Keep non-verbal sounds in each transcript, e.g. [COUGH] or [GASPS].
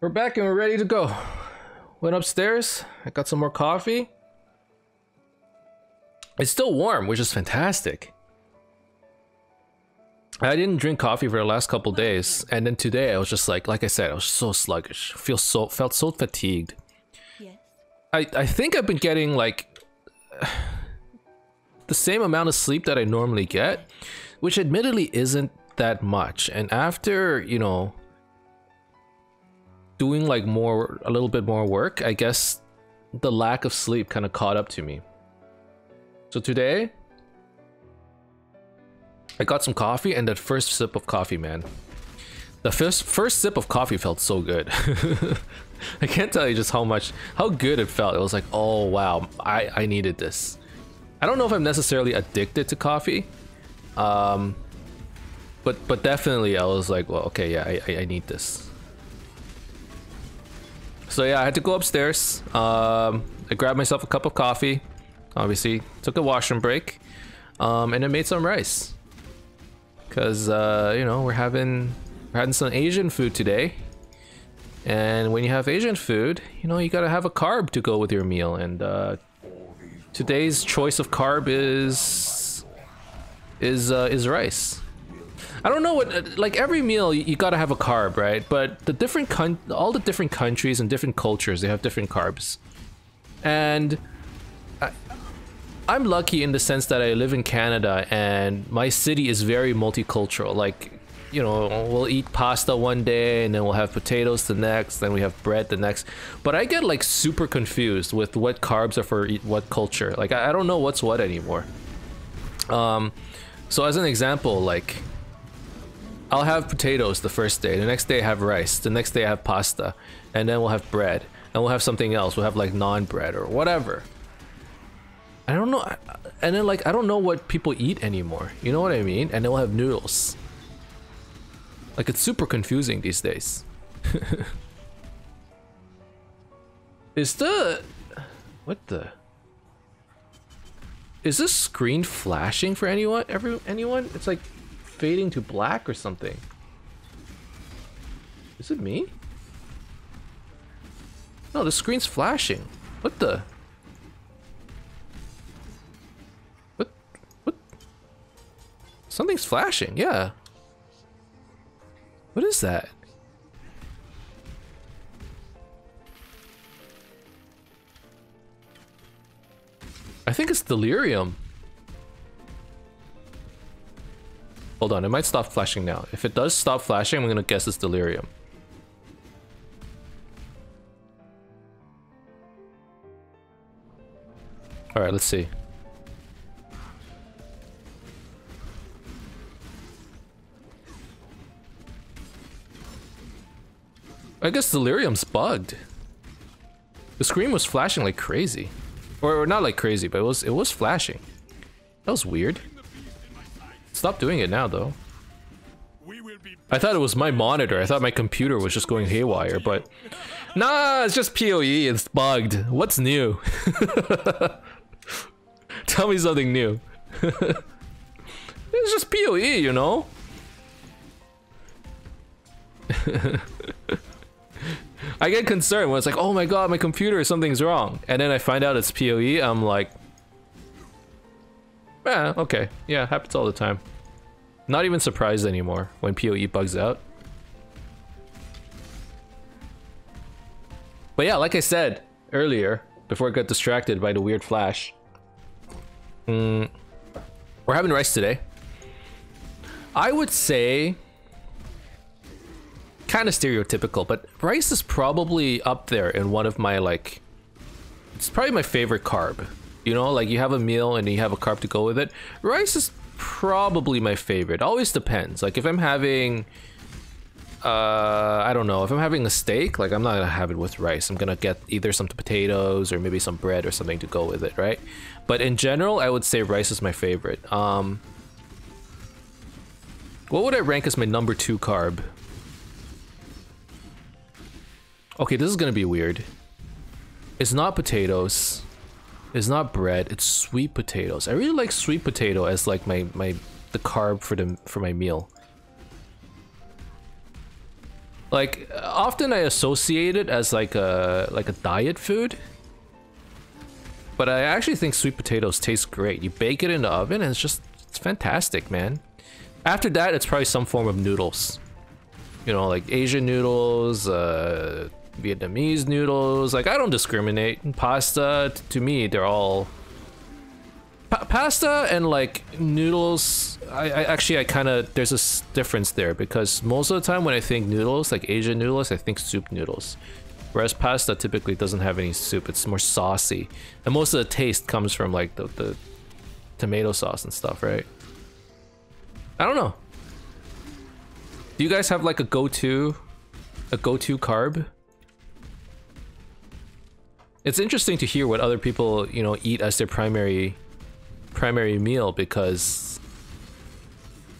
We're back and we're ready to go. Went upstairs, I got some more coffee. It's still warm, which is fantastic. I didn't drink coffee for the last couple days, and then today I was just like, like I said, I was so sluggish. Feel so felt so fatigued. Yes. I I think I've been getting like the same amount of sleep that I normally get, which admittedly isn't that much. And after, you know, doing like more a little bit more work, I guess the lack of sleep kind of caught up to me. So today I got some coffee and that first sip of coffee, man. The first first sip of coffee felt so good. [LAUGHS] I can't tell you just how much how good it felt. It was like, "Oh wow, I I needed this." I don't know if I'm necessarily addicted to coffee. Um but but definitely I was like, "Well, okay, yeah, I I, I need this." So yeah, I had to go upstairs. Um, I grabbed myself a cup of coffee. Obviously, took a washroom break, um, and I made some rice. Cause uh, you know we're having we're having some Asian food today, and when you have Asian food, you know you gotta have a carb to go with your meal. And uh, today's choice of carb is is uh, is rice. I don't know what like every meal you, you gotta have a carb, right? But the different con- all the different countries and different cultures they have different carbs, and I, I'm lucky in the sense that I live in Canada and my city is very multicultural. Like, you know, we'll eat pasta one day and then we'll have potatoes the next, then we have bread the next. But I get like super confused with what carbs are for what culture. Like, I, I don't know what's what anymore. Um, so as an example, like I'll have potatoes the first day. The next day I have rice. The next day I have pasta, and then we'll have bread, and we'll have something else. We'll have like naan-bread or whatever. I don't know, and then like I don't know what people eat anymore. You know what I mean? And then we'll have noodles. Like it's super confusing these days. [LAUGHS] Is the what the is this screen flashing for anyone? Every anyone? It's like fading to black or something. Is it me? No, the screen's flashing. What the? What? What? Something's flashing, yeah. What is that? I think it's delirium. Hold on, it might stop flashing now. If it does stop flashing, I'm gonna guess it's delirium. Alright, let's see. I guess delirium's bugged. The screen was flashing like crazy. Or, or not like crazy, but it was it was flashing. That was weird. Stop doing it now, though. I thought it was my monitor. I thought my computer was just going haywire, but... Nah, it's just PoE. It's bugged. What's new? [LAUGHS] Tell me something new. [LAUGHS] it's just PoE, you know? [LAUGHS] I get concerned when it's like, oh my god, my computer, something's wrong. And then I find out it's PoE, I'm like, yeah, okay. Yeah, happens all the time. Not even surprised anymore when PoE bugs out. But yeah, like I said earlier, before I got distracted by the weird flash, mm, we're having rice today. I would say, kind of stereotypical, but rice is probably up there in one of my like, it's probably my favorite carb. You know, like you have a meal and you have a carb to go with it. Rice is probably my favorite. Always depends. Like if I'm having uh I don't know, if I'm having a steak, like I'm not gonna have it with rice. I'm gonna get either some potatoes or maybe some bread or something to go with it, right? But in general, I would say rice is my favorite. Um What would I rank as my number two carb? Okay, this is gonna be weird. It's not potatoes. It's not bread, it's sweet potatoes. I really like sweet potato as like my my the carb for the for my meal. Like often I associate it as like a like a diet food. But I actually think sweet potatoes taste great. You bake it in the oven and it's just it's fantastic, man. After that, it's probably some form of noodles. You know, like Asian noodles, uh, Vietnamese noodles. Like I don't discriminate. Pasta, to me, they're all Pa pasta and like noodles, I, I actually I kind of there's a difference there because most of the time when I think noodles, like Asian noodles, I think soup noodles. Whereas pasta typically doesn't have any soup; it's more saucy, and most of the taste comes from like the, the tomato sauce and stuff, right? I don't know. Do you guys have like a go-to, a go-to carb? It's interesting to hear what other people, you know, eat as their primary primary meal because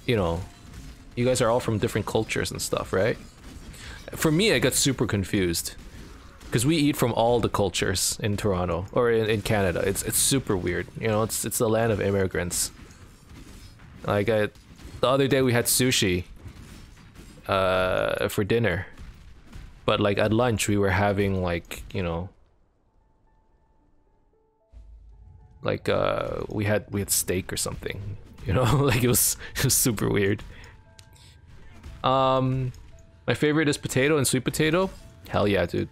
you know you guys are all from different cultures and stuff right? For me i got super confused because we eat from all the cultures in toronto or in, in canada. It's it's super weird you know it's it's the land of immigrants. Like I, the other day we had sushi uh, for dinner but like at lunch we were having like you know like uh we had we had steak or something [LAUGHS] you know like it was it was super weird. Um my favorite is potato and sweet potato. Hell yeah dude.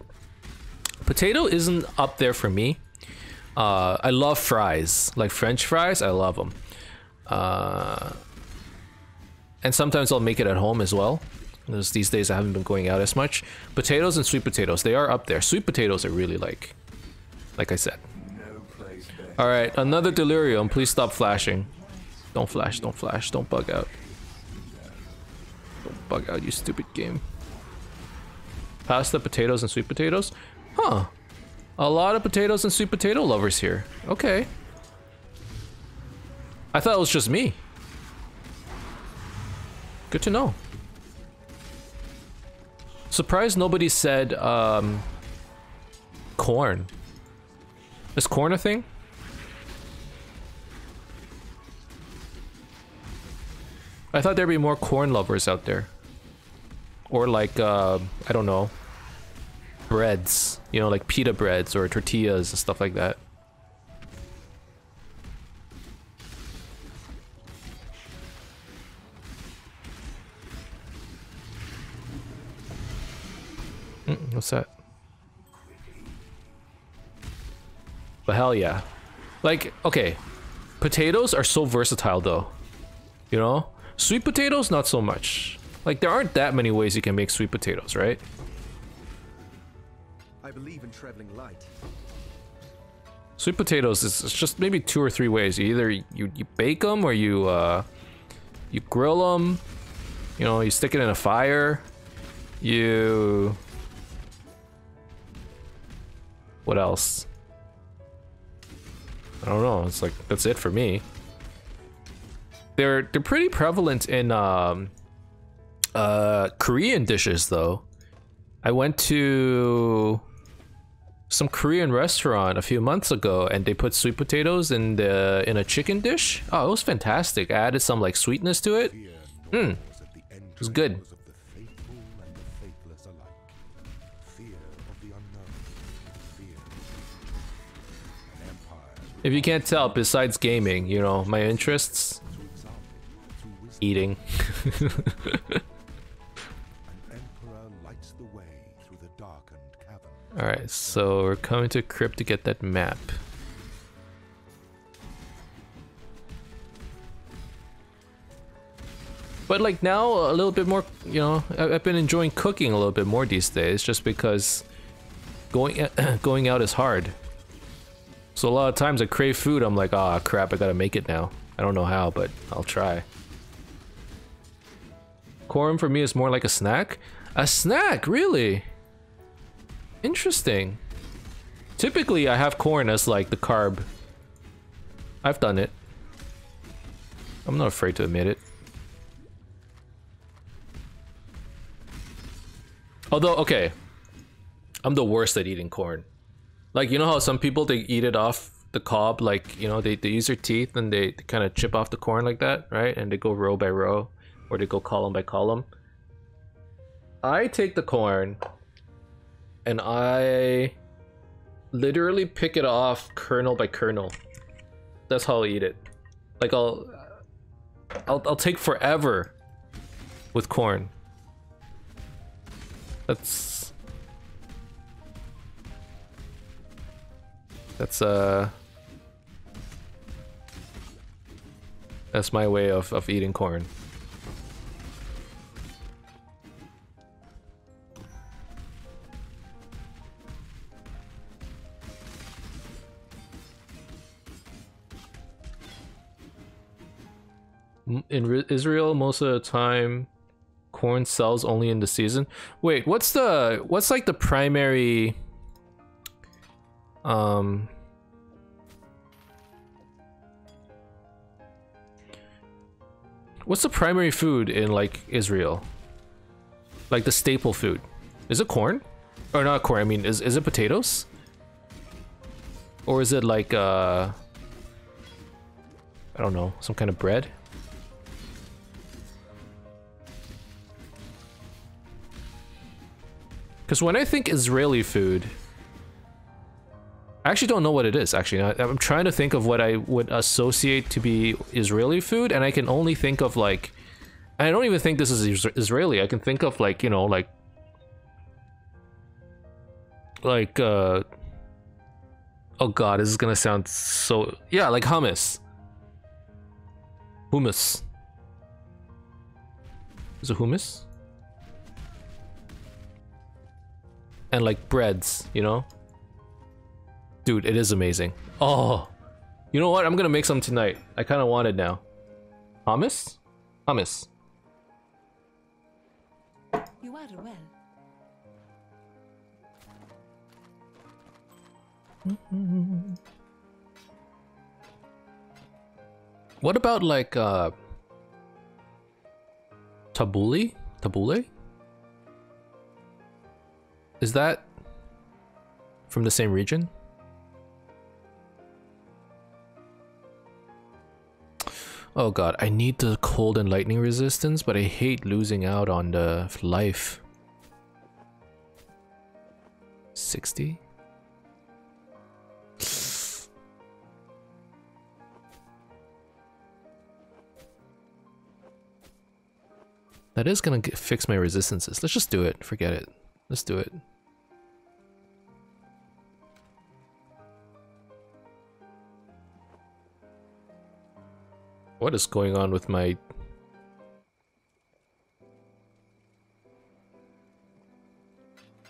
Potato isn't up there for me. Uh i love fries like french fries i love them uh and sometimes i'll make it at home as well. These days i haven't been going out as much. Potatoes and sweet potatoes they are up there. Sweet potatoes i really like like i said Alright, another delirium. Please stop flashing. Don't flash, don't flash, don't bug out. Don't bug out, you stupid game. Pasta, potatoes, and sweet potatoes? Huh. A lot of potatoes and sweet potato lovers here. Okay. I thought it was just me. Good to know. Surprised nobody said, um, corn. Is corn a thing? I thought there'd be more corn lovers out there. Or like, uh, I don't know, breads. You know, like pita breads or tortillas and stuff like that. Mm, what's that? But hell yeah. Like, okay. Potatoes are so versatile though. You know? Sweet potatoes, not so much. Like, there aren't that many ways you can make sweet potatoes, right? I believe in traveling light. Sweet potatoes is just maybe two or three ways. You either you, you bake them or you uh, you grill them. You know, you stick it in a fire. You what else? I don't know. It's like that's it for me. They're they're pretty prevalent in um, uh, Korean dishes though. I went to some Korean restaurant a few months ago and they put sweet potatoes in the in a chicken dish. Oh, it was fantastic. I added some like sweetness to it. Hmm. It was good. If you can't tell, besides gaming, you know, my interests, eating. [LAUGHS] Alright, so we're coming to crypt to get that map. But like now, a little bit more, you know, I've been enjoying cooking a little bit more these days just because going [COUGHS] going out is hard. So a lot of times I crave food, I'm like, ah, oh, crap, I gotta make it now. I don't know how, but I'll try. For me is more like a snack. A snack, really? Interesting. Typically, I have corn as like the carb. I've done it. I'm not afraid to admit it. Although, okay. I'm the worst at eating corn. Like, you know how some people, they eat it off the cob, like, you know, they, they use their teeth and they, they kind of chip off the corn like that, right? And they go row by row or to go column by column. I take the corn and I literally pick it off kernel by kernel. That's how I'll eat it. Like I'll I'll I'll take forever with corn. That's That's uh That's my way of, of eating corn. In Israel, most of the time, corn sells only in the season. Wait, what's the what's like the primary? Um. What's the primary food in like Israel? Like the staple food. Is it corn? Or not corn, I mean is is it potatoes? Or is it like uh I don't know, some kind of bread? Because when I think Israeli food, I actually don't know what it is, actually. I'm trying to think of what I would associate to be Israeli food, and I can only think of, like... I don't even think this is Israeli. I can think of, like, you know, like... Like, uh... Oh god, this is gonna sound so... Yeah, like hummus. Hummus. Is it hummus? And like breads, you know? Dude, it is amazing. Oh, you know what? I'm gonna make some tonight. I kind of want it now. Hummus? Hummus. You are well. What about like uh tabbouleh? Tabbouleh? Is that from the same region? Oh god, I need the cold and lightning resistance, but I hate losing out on the life. 60? That is gonna get, fix my resistances. Let's just do it. Forget it. Let's do it. What is going on with my...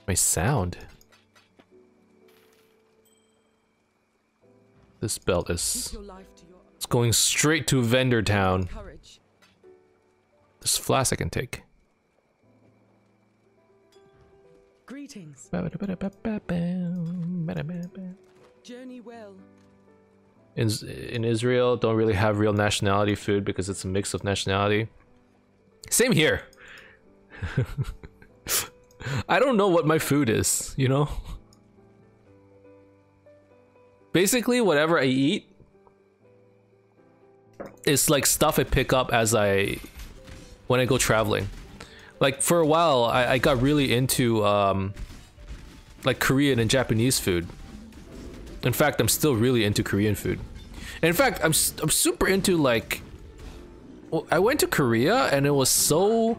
My sound? This belt is... It's going straight to Vendor Town. This flask I can take. Greetings. Journey well. In, in Israel, don't really have real nationality food because it's a mix of nationality. Same here. [LAUGHS] I don't know what my food is, you know? Basically, whatever I eat is like stuff I pick up as I when I go traveling like for a while I, I got really into um, like Korean and Japanese food. In fact, I'm still really into Korean food. In fact, I'm I'm super into like well, I went to Korea and it was so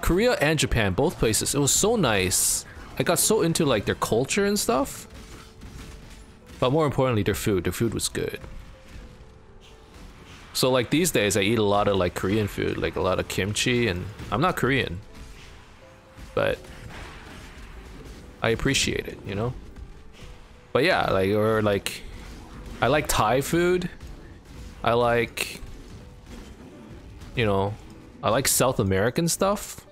Korea and Japan, both places. It was so nice. I got so into like their culture and stuff. But more importantly, their food. Their food was good. So like these days I eat a lot of like Korean food, like a lot of kimchi and I'm not Korean. But I appreciate it, you know? But yeah, like or like I like Thai food. I like you know, I like South American stuff.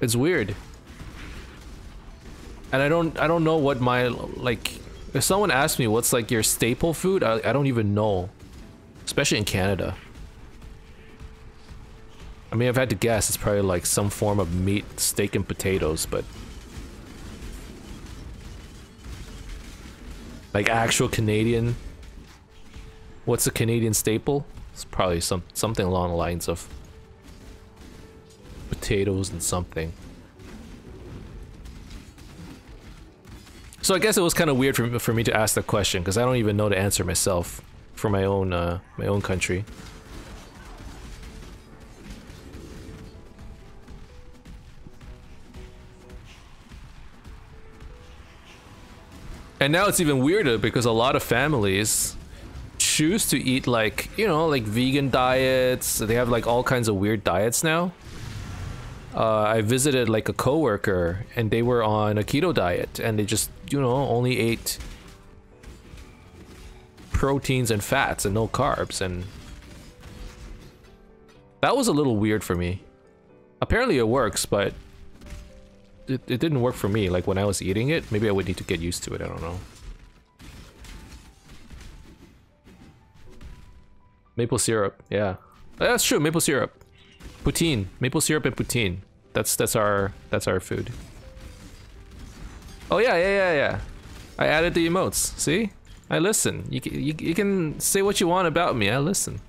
It's weird. And I don't I don't know what my like if someone asks me what's like your staple food, I, I don't even know. Especially in Canada. I mean, I've had to guess it's probably like some form of meat, steak, and potatoes, but... Like actual Canadian... What's a Canadian staple? It's probably some something along the lines of... potatoes and something. So I guess it was kind of weird for, for me to ask the question because I don't even know the answer myself for my own uh, my own country. And now it's even weirder because a lot of families choose to eat like, you know, like vegan diets. They have like all kinds of weird diets now. Uh, I visited like a coworker and they were on a keto diet and they just, you know, only ate proteins and fats and no carbs and that was a little weird for me. Apparently it works, but it, it didn't work for me. Like when I was eating it, maybe I would need to get used to it. I don't know. Maple syrup, yeah. That's true, maple syrup. Poutine, maple syrup and poutine. That's that's our that's our food. Oh yeah, yeah, yeah, yeah. I added the emotes. See? I listen. You, you, you can say what you want about me. I listen.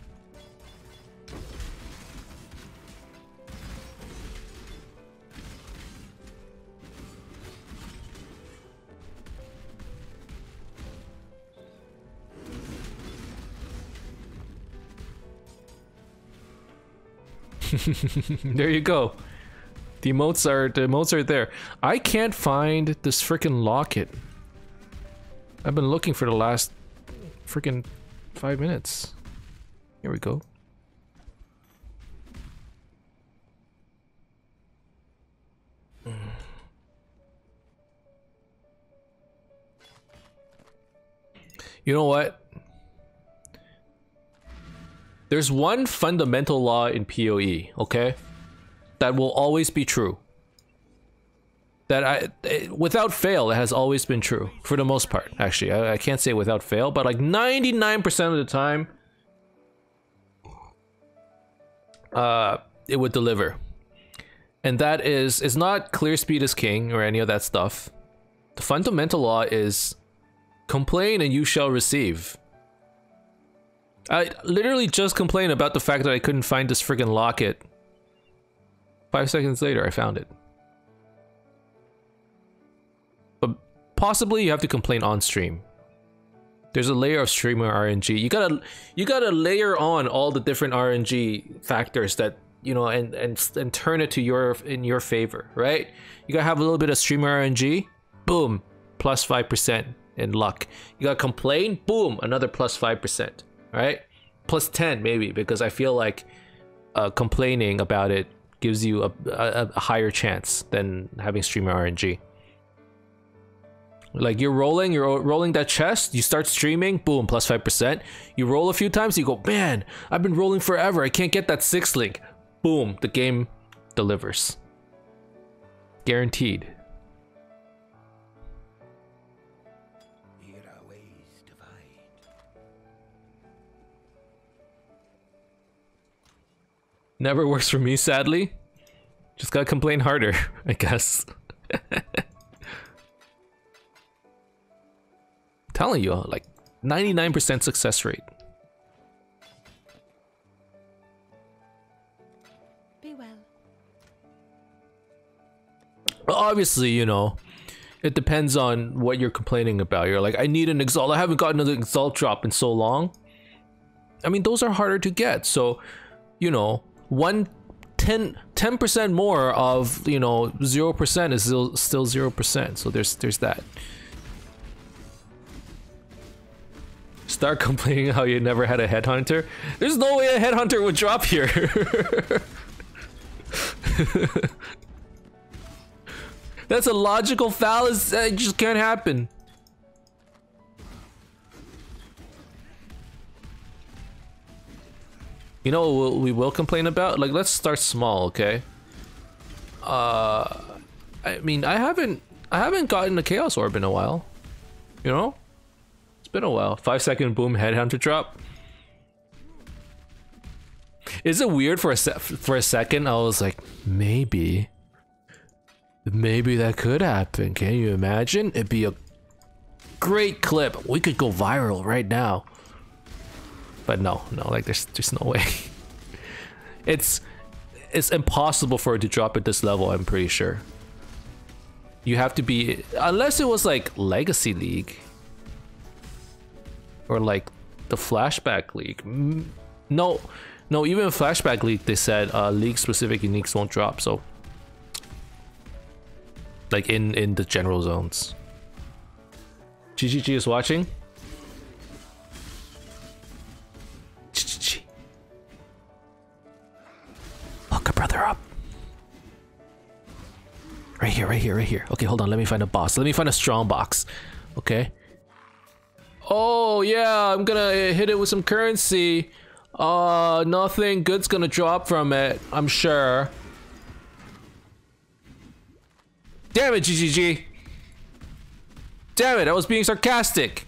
[LAUGHS] there you go. The emotes are the emotes are there. I can't find this freaking locket. I've been looking for the last freaking five minutes. Here we go. You know what? There's one fundamental law in PoE, okay? That will always be true. That I, without fail, it has always been true. For the most part, actually. I, I can't say without fail, but like 99% of the time, uh, it would deliver. And that is, it's not clear speed is king or any of that stuff. The fundamental law is complain and you shall receive. I literally just complained about the fact that I couldn't find this friggin' locket. Five seconds later, I found it. But possibly you have to complain on stream. There's a layer of streamer RNG. You gotta you gotta layer on all the different RNG factors that you know and and and turn it to your in your favor, right? You gotta have a little bit of streamer RNG, boom, plus five percent in luck. You gotta complain, boom, another plus five percent right? Plus 10 maybe, because I feel like uh, complaining about it gives you a, a, a higher chance than having streamer RNG. Like you're rolling, you're rolling that chest, you start streaming, boom, plus 5%. You roll a few times, you go, man, I've been rolling forever, I can't get that six link. Boom, the game delivers. Guaranteed. Never works for me, sadly. Just gotta complain harder, [LAUGHS] I guess. [LAUGHS] Telling you, like 99% success rate. Be well. well. Obviously, you know, it depends on what you're complaining about. You're like, I need an exalt. I haven't gotten an exalt drop in so long. I mean, those are harder to get. So, you know, one 10 percent more of you know zero percent is still still zero percent. So there's there's that. Start [LAUGHS] complaining how you never had a headhunter. There's no way a headhunter would drop here. [LAUGHS] That's a logical fallacy. It just can't happen. You know what we will complain about? Like, let's start small, okay? Uh, I mean, I haven't, I haven't gotten a Chaos Orb in a while. You know? It's been a while. Five second boom headhunter drop. Is it weird for a se for a second? I was like, maybe, maybe that could happen. Can you imagine? It'd be a great clip. We could go viral right now. But no, no, like there's just no way. [LAUGHS] it's it's impossible for it to drop at this level. I'm pretty sure. You have to be unless it was like Legacy League or like the Flashback League. No, no, even Flashback League they said uh, league specific uniques won't drop. So like in in the general zones. GGG is watching. Hook a brother up. Right here, right here, right here. Okay, hold on. Let me find a boss. Let me find a strong box. Okay. Oh, yeah. I'm gonna hit it with some currency. Uh, nothing good's gonna drop from it. I'm sure. Damn it, GGG. Damn it, I was being sarcastic.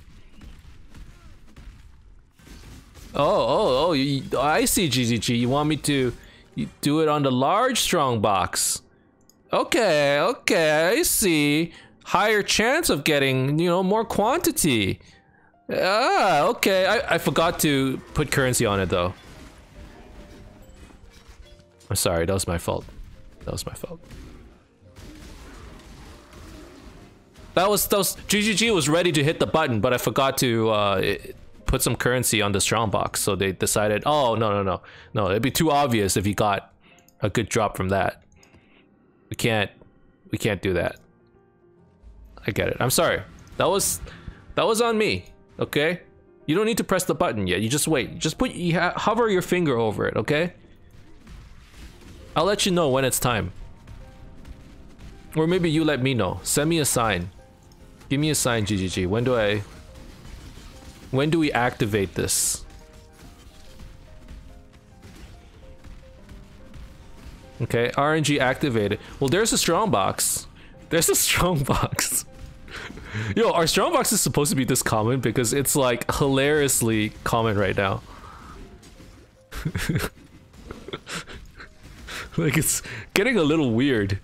Oh, oh, oh, you, I see GGG. You want me to do it on the large strong box. Okay, okay, I see. Higher chance of getting, you know, more quantity. Ah, okay. I, I forgot to put currency on it though. I'm sorry, that was my fault. That was my fault. That was, that was GGG was ready to hit the button, but I forgot to uh, put some currency on the strong box. So they decided, oh no no no no, it'd be too obvious if he got a good drop from that. We can't, we can't do that. I get it. I'm sorry. That was, that was on me. Okay. You don't need to press the button yet. You just wait. Just put, you hover your finger over it. Okay. I'll let you know when it's time. Or maybe you let me know. Send me a sign. Give me a sign, GGG. When do I... When do we activate this? Okay, RNG activated. Well, there's a strong box. There's a [LAUGHS] strong box. Yo, our strong box is supposed to be this common because it's like hilariously common right now. [LAUGHS] like it's getting a little weird.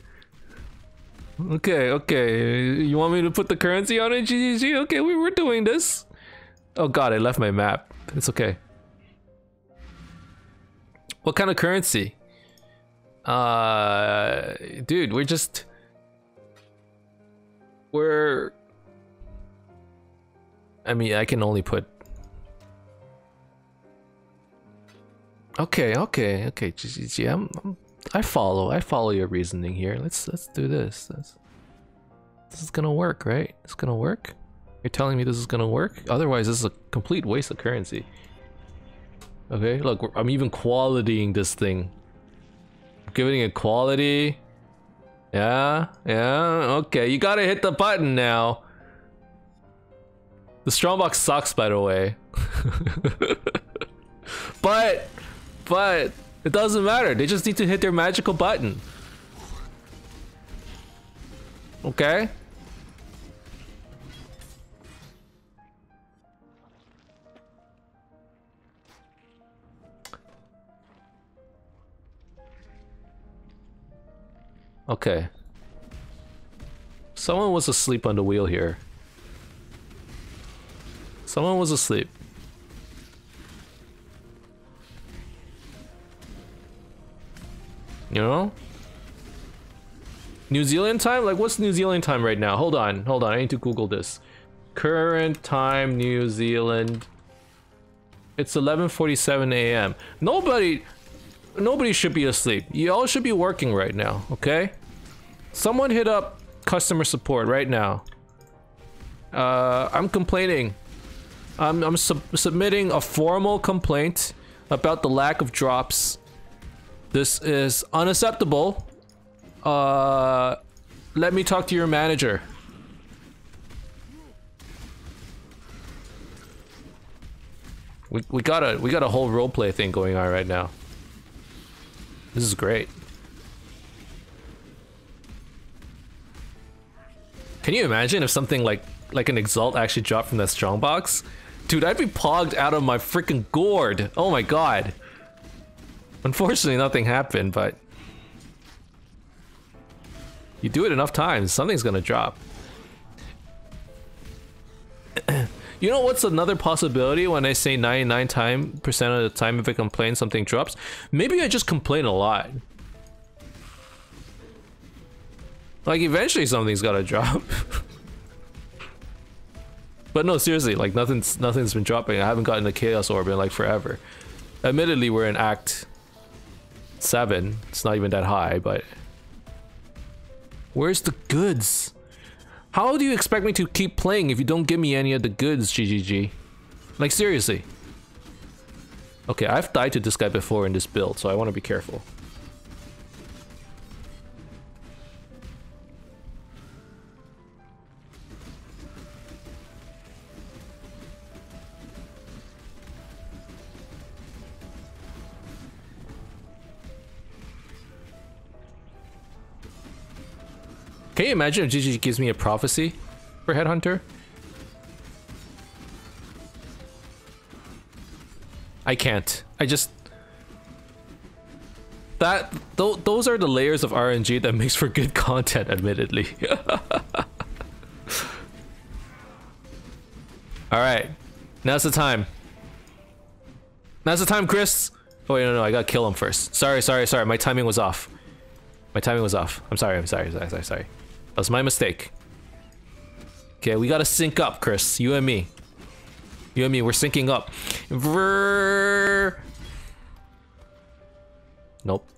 Okay, okay. You want me to put the currency on it, GGG? Okay, we were doing this. Oh god, I left my map. It's okay. What kind of currency? Uh, dude, we're just... We're... I mean, I can only put... Okay, okay, okay, GGG. I'm, I'm I follow. I follow your reasoning here. Let's let's do this. Let's, this is gonna work, right? It's gonna work. You're telling me this is gonna work? Otherwise, this is a complete waste of currency. Okay, look, I'm even qualitying this thing. giving it quality. Yeah, yeah, okay. You gotta hit the button now. The strongbox sucks, by the way. [LAUGHS] but, but, it doesn't matter. They just need to hit their magical button. Okay? Okay. Someone was asleep on the wheel here. Someone was asleep. You know? New Zealand time? Like, what's New Zealand time right now? Hold on, hold on. I need to Google this. Current time, New Zealand. It's 11:47 a.m. Nobody, nobody should be asleep. You all should be working right now. Okay? Someone hit up customer support right now. Uh, I'm complaining. I'm, I'm sub submitting a formal complaint about the lack of drops this is unacceptable. Uh, let me talk to your manager. We, we got a we got a whole roleplay thing going on right now. This is great. Can you imagine if something like like an exalt actually dropped from that strongbox? Dude, I'd be pogged out of my freaking gourd. Oh my god. Unfortunately, nothing happened, but... You do it enough times, something's gonna drop. [CLEARS THROAT] you know what's another possibility when I say 99 time percent of the time if I complain something drops? Maybe I just complain a lot. Like eventually something's gotta drop. but no, seriously, like nothing's nothing's been dropping. I haven't gotten the Chaos Orb in like forever. Admittedly, we're in Act 7. It's not even that high, but... Where's the goods? How do you expect me to keep playing if you don't give me any of the goods, GGG? Like, seriously. Okay, I've died to this guy before in this build, so I want to be careful. Can you imagine if GG gives me a prophecy for Headhunter? I can't. I just... That... Th those are the layers of RNG that makes for good content, admittedly. [LAUGHS] Alright. Now's the time. Now's the time, Chris! Oh, wait, no, no, I gotta kill him first. Sorry, sorry, sorry. My timing was off. My timing was off. I'm sorry, I'm sorry, sorry, sorry, sorry. That's my mistake. Okay, we gotta sync up, Chris. You and me. You and me, we're syncing up. Vrrr. Nope.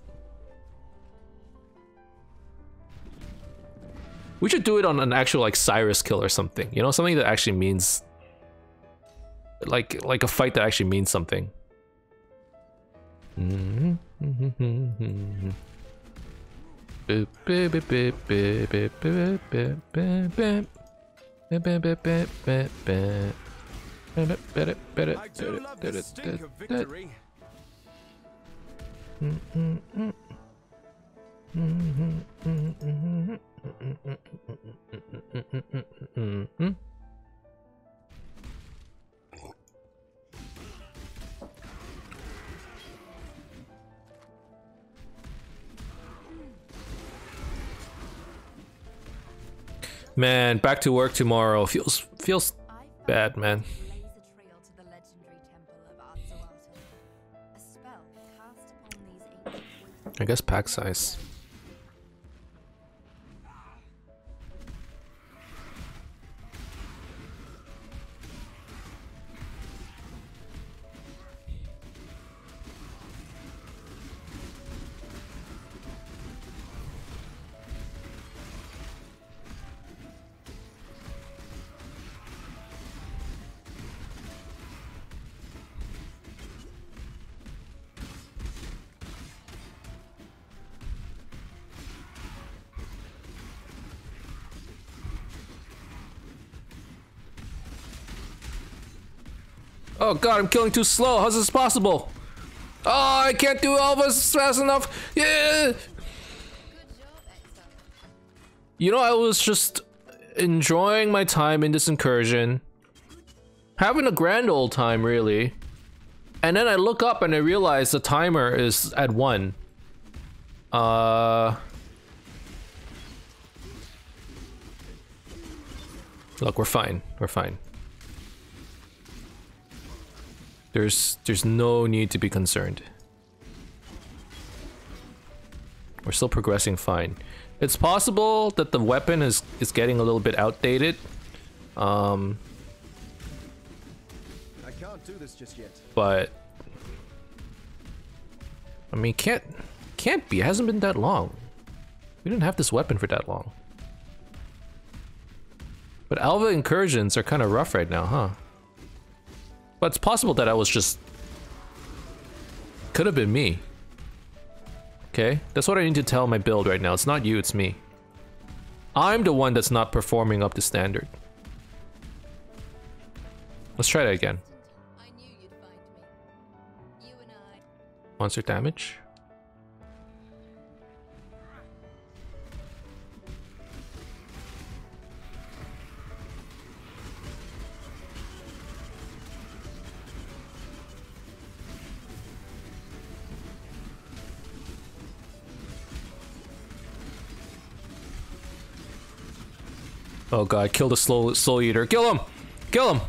We should do it on an actual like Sirus kill or something. You know, something that actually means like like a fight that actually means something. Mm -hmm. I do love the stink of victory. Man, back to work tomorrow. Feels feels bad, man. I guess pack size. Oh god, I'm killing too slow. How's this possible? Oh, I can't do Alvas fast enough. Yeah. You know, I was just enjoying my time in this incursion. Having a grand old time, really. And then I look up and I realize the timer is at one. Uh... Look, we're fine. We're fine. There's there's no need to be concerned. We're still progressing fine. It's possible that the weapon is is getting a little bit outdated. Um I can't do this just yet. But I mean can't can't be. It hasn't been that long. We didn't have this weapon for that long. But Alva incursions are kind of rough right now, huh? But it's possible that I was just... Could have been me. Okay, that's what I need to tell my build right now. It's not you, it's me. I'm the one that's not performing up to standard. Let's try that again. Monster damage. Oh god, kill the slow soul eater. Kill him! Kill him!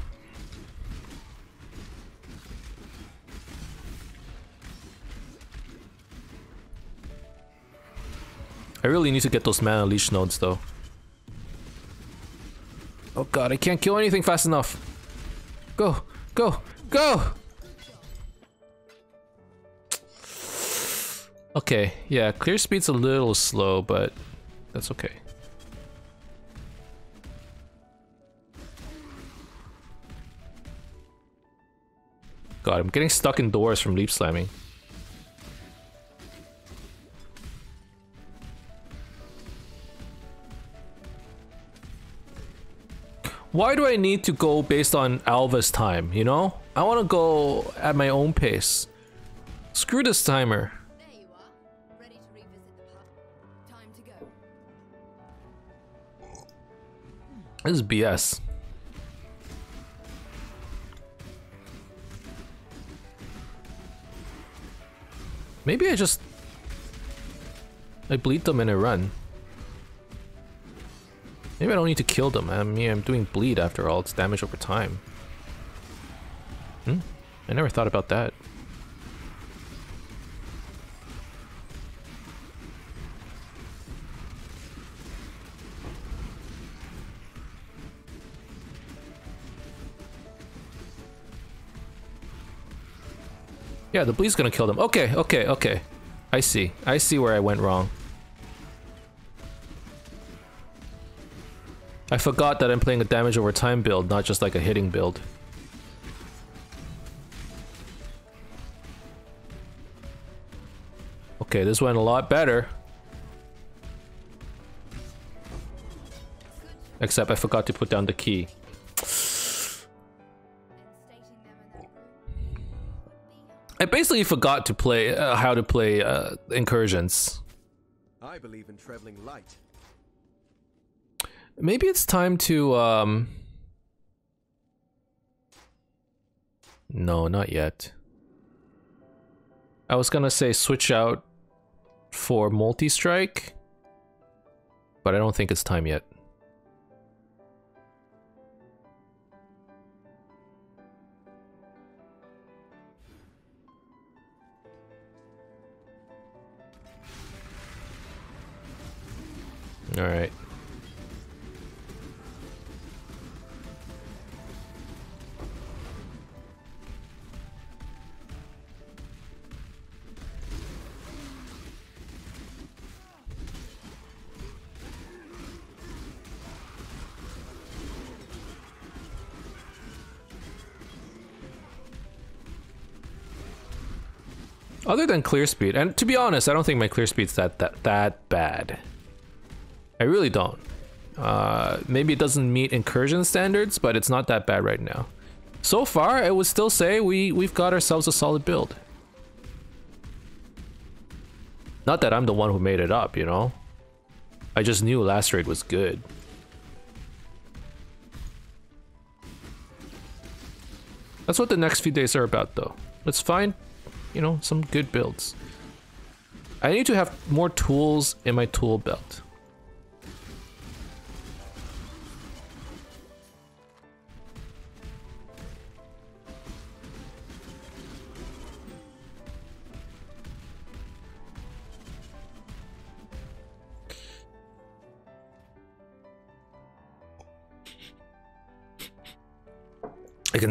I really need to get those mana leech nodes though. Oh god, I can't kill anything fast enough. Go, go, go! Okay, yeah, clear speed's a little slow, but that's okay. God, I'm getting stuck indoors from leap slamming. Why do I need to go based on Alva's time, you know? I want to go at my own pace. Screw this timer. There you are, ready to revisit the pub. Time to go. This is BS. Maybe I just... I bleed them and I run. Maybe I don't need to kill them. I mean, I'm doing bleed after all. It's damage over time. Hmm? I never thought about that. Yeah, the bleed's gonna kill them. Okay, okay, okay. I see. I see where I went wrong. I forgot that I'm playing a damage over time build, not just like a hitting build. Okay, this went a lot better. Except I forgot to put down the key. I basically forgot to play uh, how to play uh, incursions. I believe in traveling light. Maybe it's time to um No, not yet. I was gonna say switch out for multi-strike, but I don't think it's time yet. All right. Other than clear speed, and to be honest, I don't think my clear speed's that that that bad. I really don't. Uh, maybe it doesn't meet incursion standards, but it's not that bad right now. So far, I would still say we we've got ourselves a solid build. Not that I'm the one who made it up, you know. I just knew Lacerate was good. That's what the next few days are about, though. Let's find, you know, some good builds. I need to have more tools in my tool belt.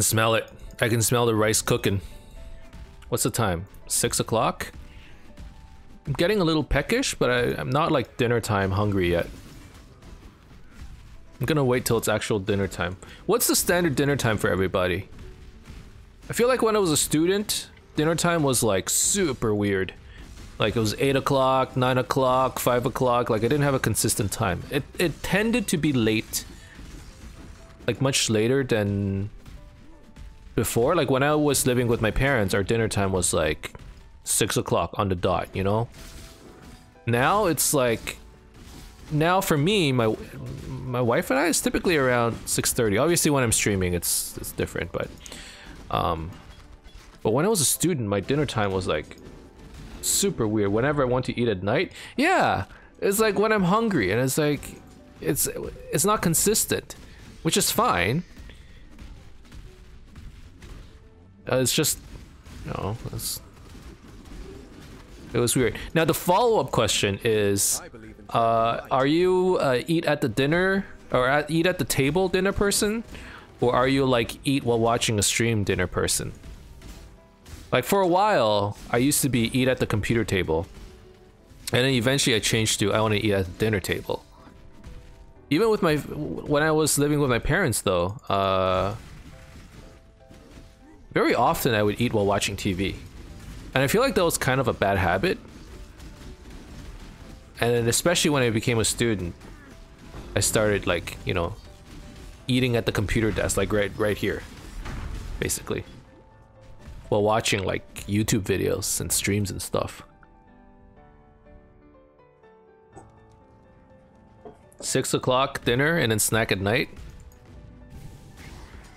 Smell it. I can smell the rice cooking. What's the time? Six o'clock? I'm getting a little peckish, but I, I'm not like dinner time hungry yet. I'm gonna wait till it's actual dinner time. What's the standard dinner time for everybody? I feel like when I was a student, dinner time was like super weird. Like it was 8 o'clock, 9 o'clock, 5 o'clock, like I didn't have a consistent time. It, it tended to be late. Like much later than before. Like when I was living with my parents, our dinner time was like 6 o'clock on the dot, you know? Now it's like now for me, my my wife and I is typically around 6:30. Obviously, when I'm streaming, it's it's different, but um, but when I was a student, my dinner time was like super weird. Whenever I want to eat at night, yeah, it's like when I'm hungry, and it's like it's it's not consistent, which is fine. Uh, it's just, know, it's It was weird. Now the follow-up question is, I believe in uh, are you uh, eat at the dinner or at, eat at the table dinner person, or are you like eat while watching a stream dinner person? Like for a while, I used to be eat at the computer table, and then eventually I changed to I want to eat at the dinner table. Even with my when I was living with my parents, though, uh, very often I would eat while watching TV, and I feel like that was kind of a bad habit. And especially when I became a student, I started like you know, eating at the computer desk, like right right here, basically, while watching like YouTube videos and streams and stuff. Six o'clock dinner and then snack at night.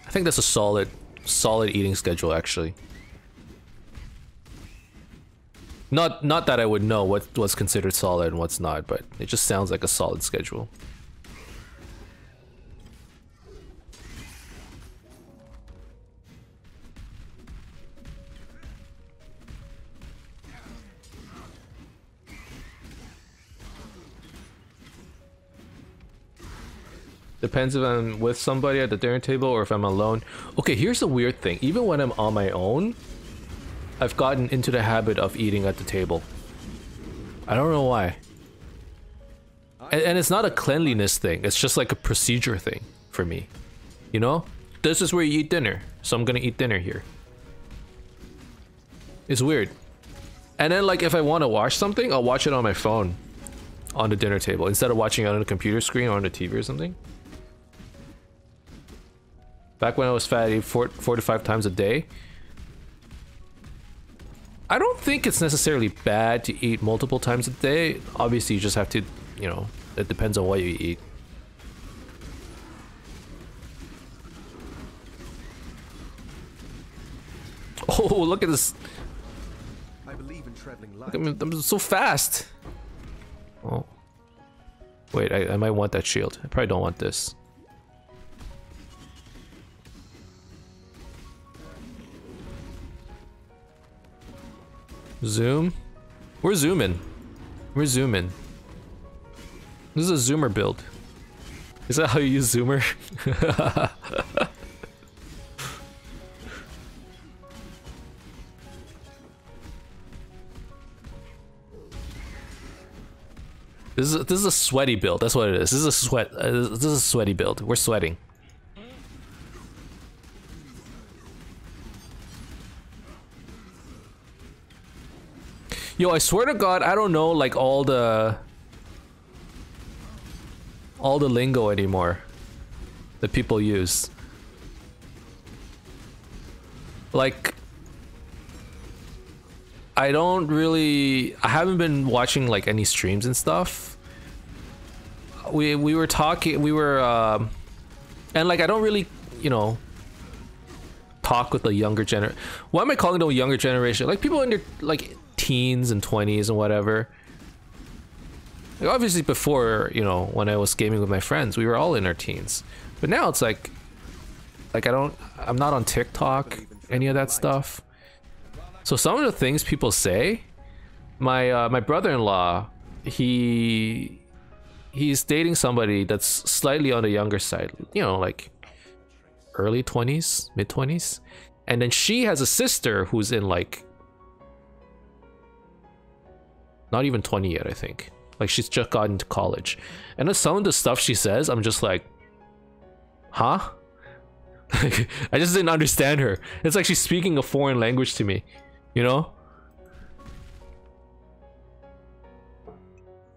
I think that's a solid, solid eating schedule actually. Not not that I would know what what's considered solid and what's not, but it just sounds like a solid schedule. Depends if I'm with somebody at the dinner table or if I'm alone. Okay, here's a weird thing. Even when I'm on my own, I've gotten into the habit of eating at the table. I don't know why. And, and it's not a cleanliness thing, it's just like a procedure thing for me. You know? This is where you eat dinner, so I'm gonna eat dinner here. It's weird. And then, like, if I want to watch something, I'll watch it on my phone on the dinner table instead of watching it on a computer screen or on the TV or something. Back when I was fat, I ate four, four to five times a day. I don't think it's necessarily bad to eat multiple times a day. Obviously, you just have to, you know, it depends on what you eat. [LAUGHS] Oh, look at this. I believe in traveling light. Look at me, I'm so fast. Oh. Wait, I, I might want that shield. I probably don't want this. Zoom? We're zooming. We're zooming. This is a zoomer build. Is that how you use zoomer? [LAUGHS] This is this is a sweaty build. That's what it is. This is a sweat. Uh, this is a sweaty build. We're sweating. Yo, I swear to God, I don't know like all the all the lingo anymore that people use. Like I don't really I haven't been watching like any streams and stuff. We we were talking we were um and like I don't really, you know, talk with the younger gener Why am I calling them younger generation? Like people in their like teens and 20s and whatever. Like obviously before, you know, when I was gaming with my friends, we were all in our teens. But now it's like like I don't I'm not on TikTok, any of that stuff. So some of the things people say, my uh, my brother-in-law, he he's dating somebody that's slightly on the younger side, you know, like early 20s, mid 20s. And then she has a sister who's in like not even 20 yet, I think. Like she's just gotten to college. And some of the stuff she says, I'm just like, huh? [LAUGHS] I just didn't understand her. It's like she's speaking a foreign language to me, you know?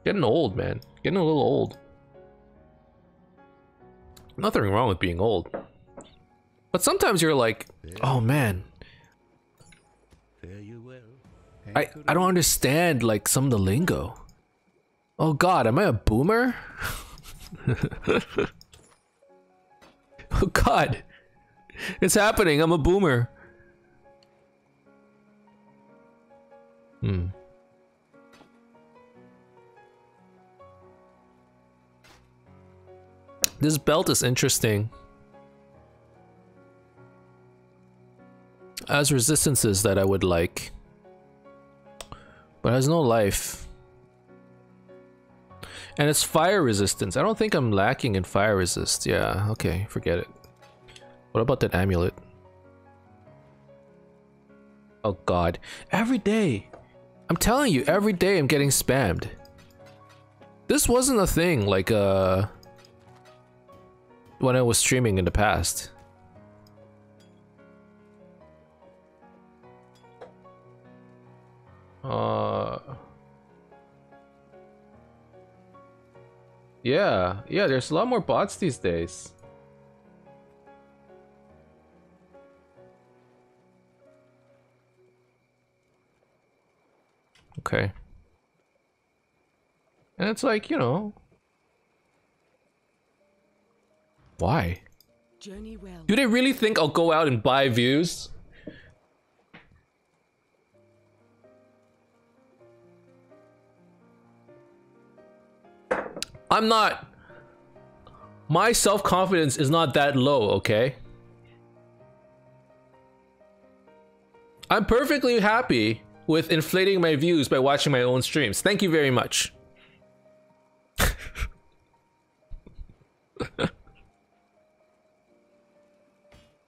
Getting old, man. Getting a little old. Nothing wrong with being old. But sometimes you're like, oh man, Fare you well. I, I don't understand like some of the lingo. Oh god, am I a boomer? [LAUGHS] oh god. It's happening, I'm a boomer. Hmm. This belt is interesting. As resistances that I would like. But has no life. And it's fire resistance. I don't think I'm lacking in fire resist. Yeah, okay, forget it. What about that amulet? Oh god. Every day. I'm telling you, every day I'm getting spammed. This wasn't a thing like uh when I was streaming in the past. Uh Yeah, yeah, there's a lot more bots these days. Okay. And it's like, you know. Why? Journey well. Do they really think I'll go out and buy views? I'm not. My self confidence is not that low, okay? I'm perfectly happy with inflating my views by watching my own streams. Thank you very much. [LAUGHS]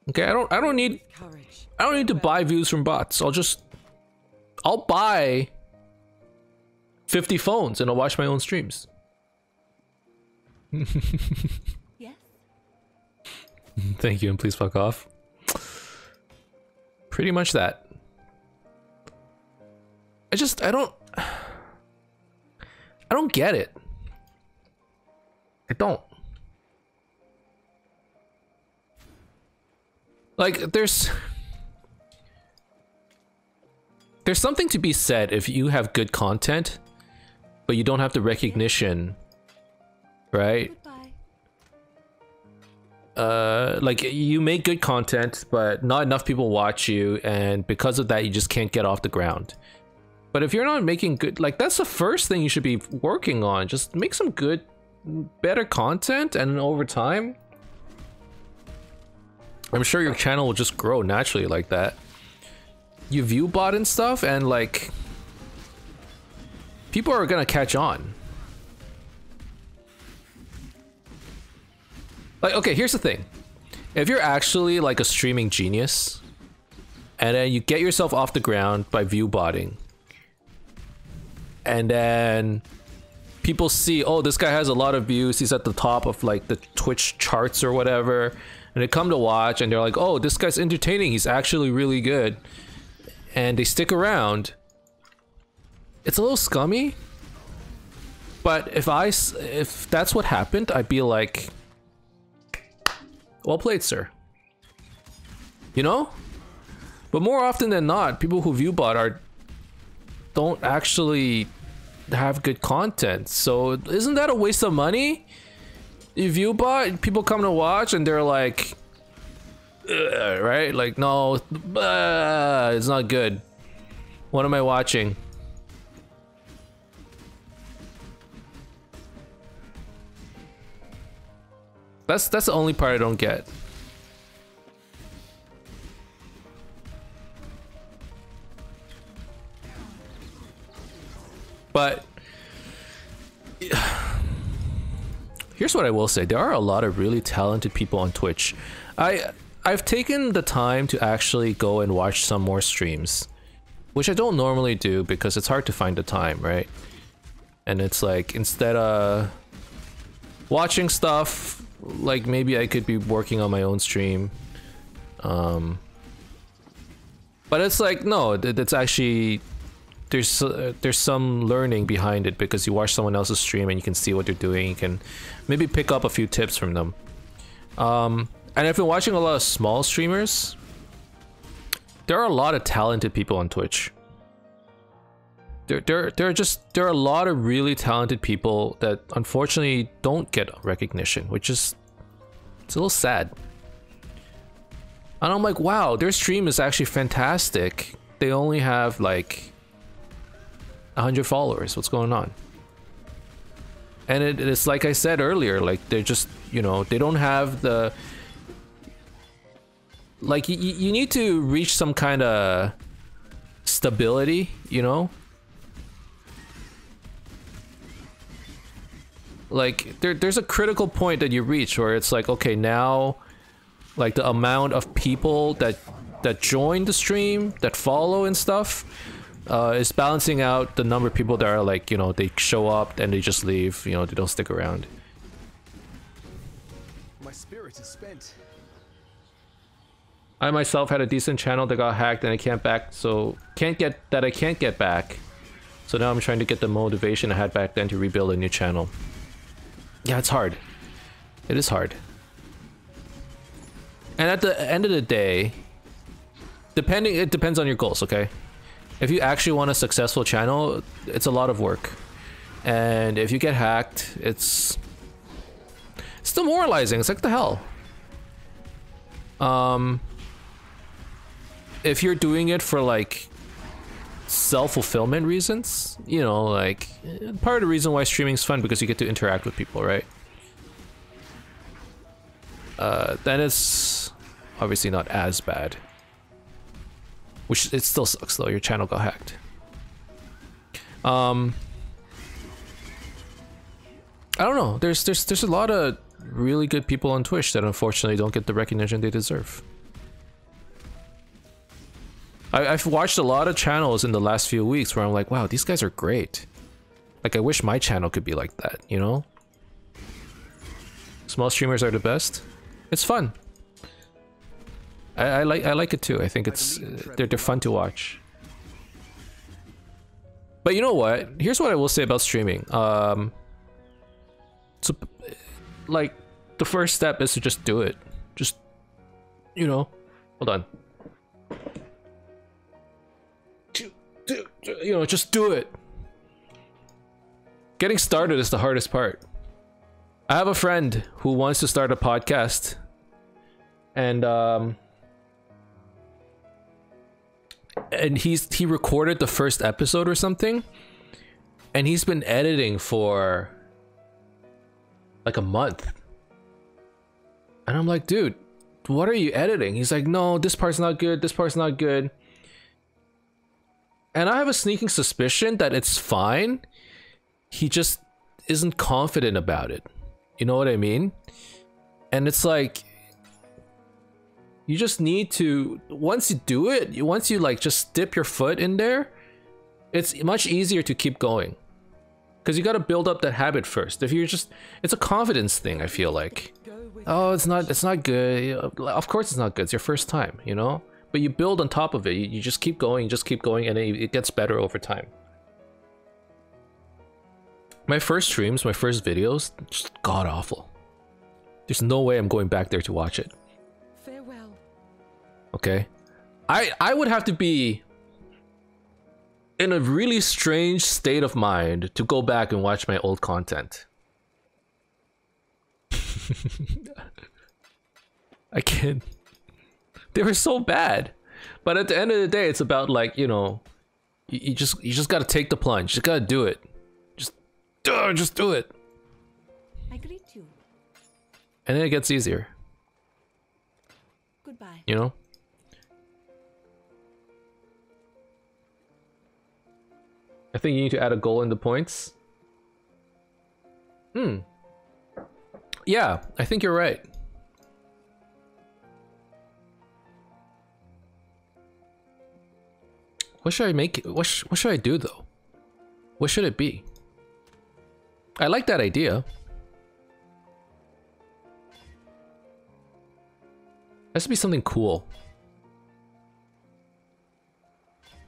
okay, I don't I don't need. I don't need to buy views from bots. I'll just I'll buy 50 phones and I'll watch my own streams. [LAUGHS] Yes. Thank you and please fuck off. Pretty much that. I just I don't I don't get it. I don't. Like there's there's something to be said if you have good content but you don't have the recognition right? Goodbye. uh like you make good content but not enough people watch you and because of that you just can't get off the ground but if you're not making good like that's the first thing you should be working on just make some good better content and over time i'm sure your channel will just grow naturally like that you view bot and stuff and like people are gonna catch on Like, okay, here's the thing. If you're actually like a streaming genius, and then you get yourself off the ground by view botting, and then people see, oh, this guy has a lot of views, he's at the top of like the Twitch charts or whatever, and they come to watch and they're like, oh, this guy's entertaining, he's actually really good, and they stick around. It's a little scummy, but if I, if that's what happened, I'd be like, well played, sir. You know? But more often than not, people who view bot are don't actually have good content. So isn't that a waste of money? You view bot, people come to watch and they're like right? Like no, it's not good. What am I watching? That's that's the only part I don't get. But [SIGHS] here's what I will say: there are a lot of really talented people on Twitch. I I've taken the time to actually go and watch some more streams, which I don't normally do because it's hard to find the time, right? And it's like instead of watching stuff like maybe I could be working on my own stream. Um but it's like no, it's actually there's uh, there's some learning behind it because you watch someone else's stream and you can see what they're doing. You can maybe pick up a few tips from them. Um and I've been watching a lot of small streamers. There are a lot of talented people on Twitch there, there, there are just there are a lot of really talented people that unfortunately don't get recognition, which is it's a little sad. And I'm like, wow, their stream is actually fantastic. They only have like hundred followers. What's going on? And it, it's like I said earlier, like they're just you know they don't have the like you, you need to reach some kind of stability, you know, like there there's a critical point that you reach where it's like okay now like the amount of people that that join the stream that follow and stuff uh, is balancing out the number of people that are like you know they show up and they just leave you know they don't stick around. My spirit is spent. I myself had a decent channel that got hacked and I can't back so can't get that I can't get back. So now I'm trying to get the motivation I had back then to rebuild a new channel yeah it's hard. It is hard. And at the end of the day depending it depends on your goals okay? If you actually want a successful channel it's a lot of work. And if you get hacked it's it's demoralizing it's like the hell. Um if you're doing it for like self-fulfillment reasons you know like part of the reason why streaming is fun because you get to interact with people right? Uh then it's obviously not as bad. Which it still sucks though. Your channel got hacked. Um i don't know. There's there's there's a lot of really good people on twitch that unfortunately don't get the recognition they deserve I, I've watched a lot of channels in the last few weeks where I'm like, wow, these guys are great. Like, I wish my channel could be like that, you know? Small streamers are the best. It's fun. I, I like I like it too. I think it's uh, they're they're fun to watch. But you know what? Here's what I will say about streaming. Um, so, like, the first step is to just do it. Just, you know, hold on. You know, just do it. Getting started is the hardest part. I have a friend who wants to start a podcast, and um, and he's he recorded the first episode or something, and he's been editing for like a month, and I'm like, dude, what are you editing? He's like, no, this part's not good. This part's not good and I have a sneaking suspicion that it's fine. He just isn't confident about it. You know what I mean? And it's like you just need to once you do it, once you like just dip your foot in there, it's much easier to keep going. Cuz you got to build up that habit first. If you're just it's a confidence thing, I feel like. Oh, it's not it's not good. Of course it's not good. It's your first time, you know? But you build on top of it. You, you just keep going, you just keep going, and it, it gets better over time. My first streams, my first videos, just god awful. There's no way I'm going back there to watch it. Farewell. Okay, I I would have to be in a really strange state of mind to go back and watch my old content. [LAUGHS] I can't they were so bad. But at the end of the day, it's about like you know, you, you just you just gotta take the plunge. You gotta do it. Just, uh, just do it, I greet you. and then it gets easier. Goodbye. You know. I think you need to add a goal in the points. Hmm. Yeah, I think you're right. What should I make? What, sh what should I do though? What should it be? I like that idea. Has to be something cool.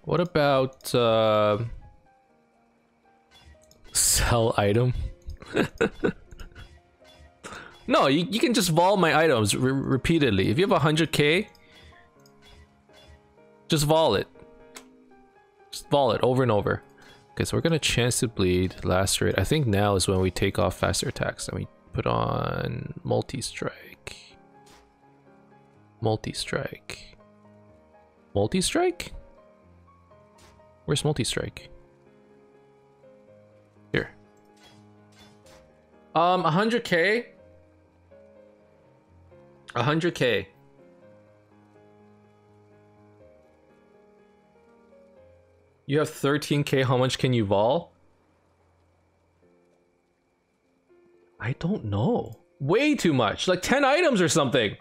What about uh, sell item? [LAUGHS] no, you, you can just vaal my items re repeatedly. If you have 100k, just vaal it. Vaal it over and over. Okay, so we're gonna chance to bleed, lacerate. I think now is when we take off faster attacks and we put on multi-strike. Multi-strike. Multi-strike? Where's multi-strike? Here. Um, 100k? 100k. You have 13k, how much can you vaal? I don't know. Way too much. Like 10 items or something.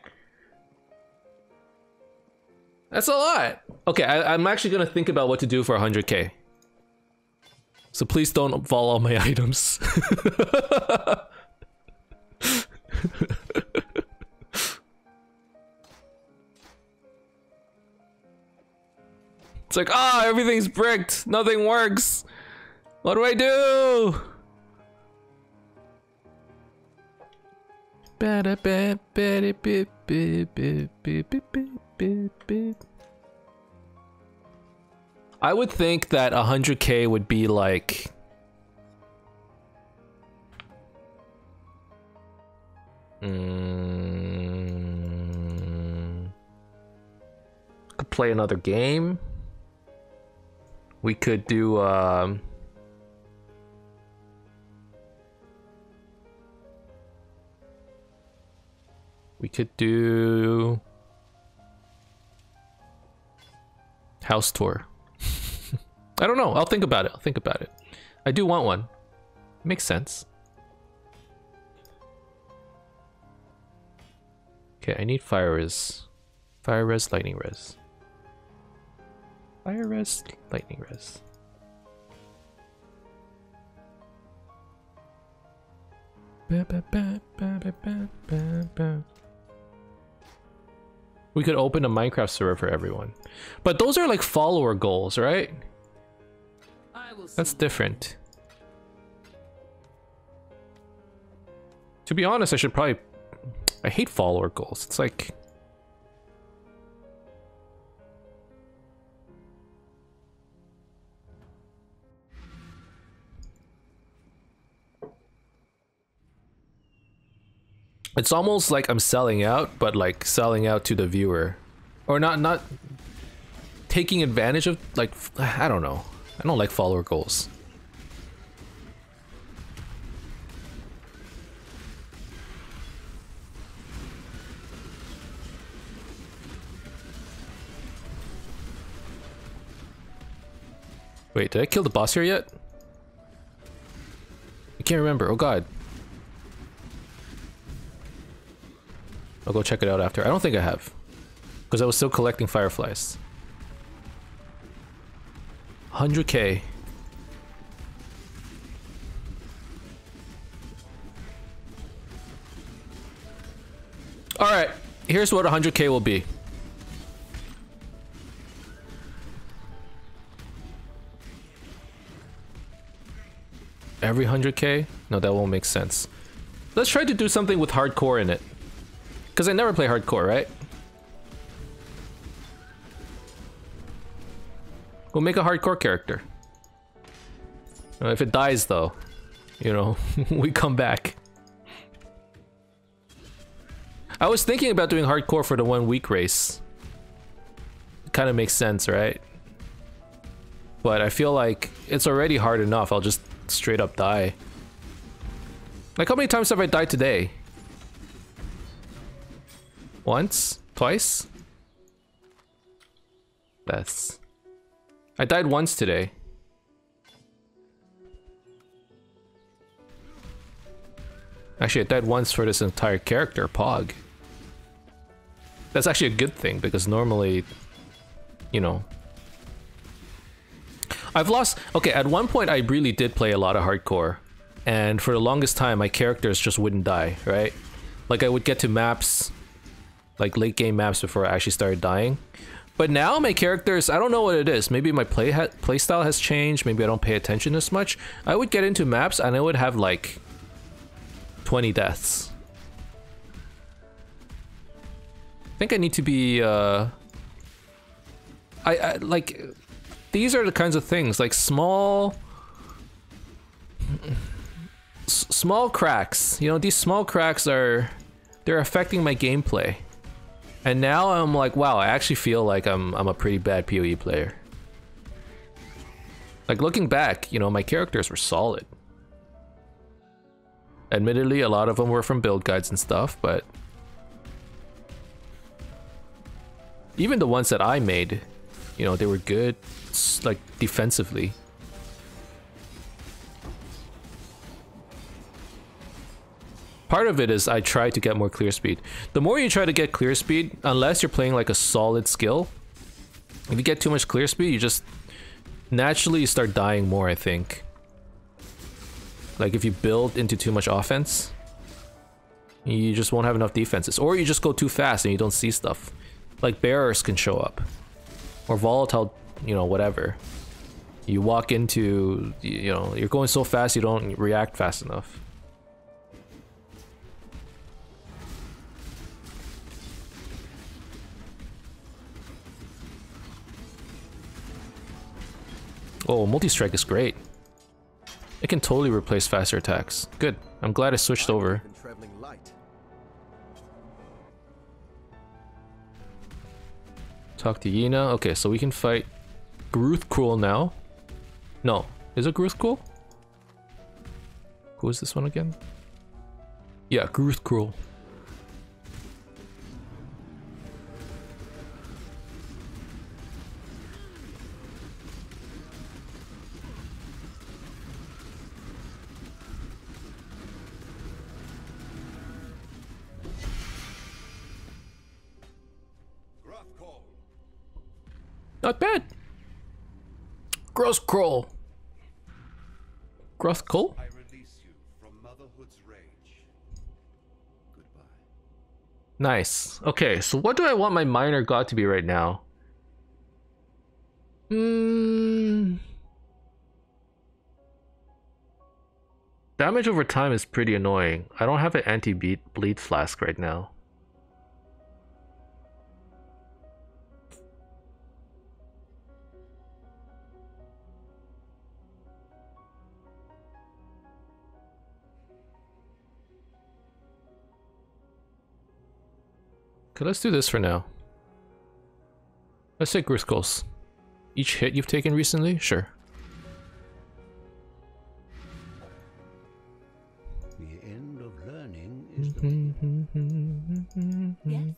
That's a lot. Okay, I, I'm actually gonna think about what to do for 100k. So please don't follow all my [LAUGHS] items. [LAUGHS] it's like, ah, everything's bricked. Nothing works. What do I do? I would think that 100k would be like Mm, could play another game. We could do um We could do house tour. [LAUGHS] I don't know. I'll think about it. I'll think about it. I do want one. Makes sense. Okay, I need fire res. Fire res, lightning res. Fire res, lightning res. Ba, ba, ba, ba, ba, ba, ba, ba. We could open a Minecraft server for everyone. But those are like follower goals, right? That's different. To be honest, I should probably... I hate follower goals. It's like... It's almost like I'm selling out, but like selling out to the viewer. Or not, not taking advantage of, like, I don't know. I don't like follower goals. Wait, did I kill the boss here yet? I can't remember. Oh god. I'll go check it out after. I don't think I have. Because I was still collecting fireflies. 100k. Alright, here's what 100k will be. Every 100k? No, that won't make sense. Let's try to do something with hardcore in it. Because I never play hardcore, right? We'll make a hardcore character. Uh, if it dies, though, you know, [LAUGHS] we come back. I was thinking about doing hardcore for the one week race. Kind of makes sense, right? But I feel like it's already hard enough. I'll just straight up die. Like, how many times have I died today? Once? Twice? That's... I died once today. Actually, I died once for this entire character, Pog. That's actually a good thing, because normally, you know... I've lost... Okay, at one point I really did play a lot of hardcore. And for the longest time, my characters just wouldn't die, right? Like, I would get to maps, like late game maps before I actually started dying. But now my characters, I don't know what it is. Maybe my play ha play style has changed. Maybe I don't pay attention as much. I would get into maps and I would have like 20 deaths. I think I need to be, uh... I, I, like, these are the kinds of things, like small... Small cracks. You know, these small cracks are... They're affecting my gameplay. And now I'm like, wow, I actually feel like I'm I'm a pretty bad PoE player. Like looking back, you know, my characters were solid. Admittedly, a lot of them were from build guides and stuff, but even the ones that I made, you know, they were good, like defensively. Part of it is I try to get more clear speed. The more you try to get clear speed, unless you're playing like a solid skill, if you get too much clear speed, you just naturally start dying more, I think. Like if you build into too much offense, you just won't have enough defenses. Or you just go too fast and you don't see stuff. Like bearers can show up. Or volatile, you know, whatever. You walk into, you know, you're going so fast you don't react fast enough. Oh, multi-strike is great. It can totally replace faster attacks. Good. I'm glad I switched over. Talk to Yeena. Okay, so we can fight Gruthkul now. No. Is it Gruthkul? Who is this one again? Yeah, Gruth Not bad. Gross Crawl. Groth Cole? I release you from motherhood's rage. Goodbye. Nice. Okay, so what do I want my minor god to be right now? Hmm. Damage over time is pretty annoying. I don't have an anti-beat bleed flask right now. Okay, let's do this for now. Let's take Griscoll's. Each hit you've taken recently? Sure. The end of learning is the mm-hmm, Yes.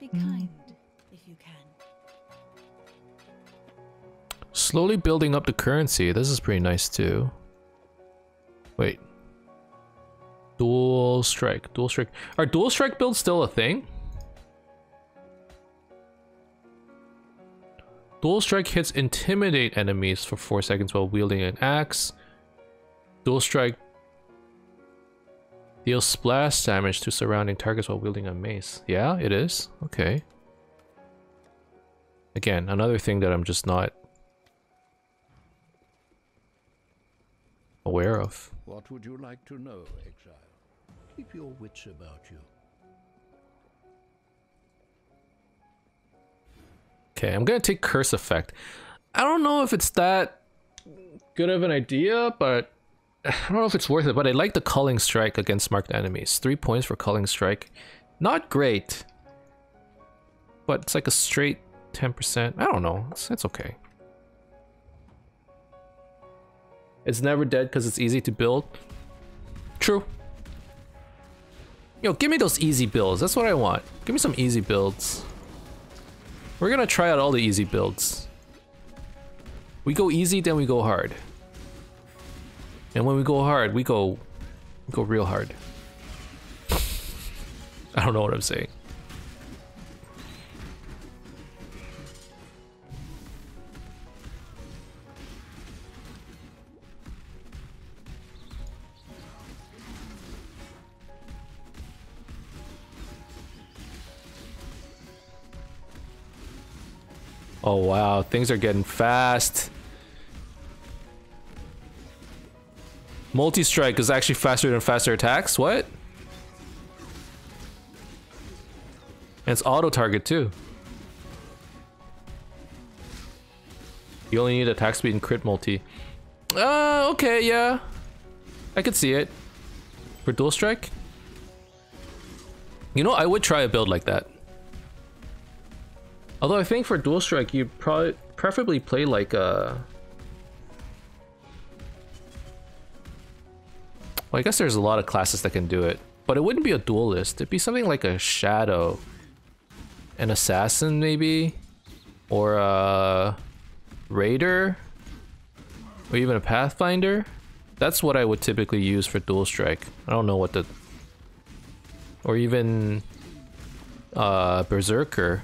Be kind Slowly building up the currency. This is pretty nice too. Wait. Dual strike. Dual strike. Are dual strike builds still a thing? Dual strike hits intimidate enemies for 4 seconds while wielding an axe. Dual strike deals splash damage to surrounding targets while wielding a mace. Yeah, it is. Okay. Again, another thing that I'm just not aware of. What would you like to know, exile? Keep your wits about you. Okay, I'm gonna take Curse Effect. I don't know if it's that good of an idea, but [SIGHS] I don't know if it's worth it. But I like the Culling Strike against marked enemies. Three points for Culling Strike. Not great, but it's like a straight 10%. I don't know. It's, it's okay. It's never dead because it's easy to build. True. Yo, give me those easy builds. That's what I want. Give me some easy builds. We're gonna try out all the easy builds. We go easy, then we go hard. And when we go hard, we go we go real hard. [LAUGHS] I don't know what I'm saying. Oh wow, things are getting fast. Multi-strike is actually faster than faster attacks? What? And it's auto-target too. You only need attack speed and crit multi. Uh, okay, yeah. I could see it. For dual strike? You know, I would try a build like that. Although I think for dual strike, you'd probably preferably play like a. Well, I guess there's a lot of classes that can do it. but it wouldn't be a duelist. It'd be something like a shadow, an assassin maybe, or a raider, or even a pathfinder. That's what I would typically use for dual strike. I don't know what the, or even uh, berserker.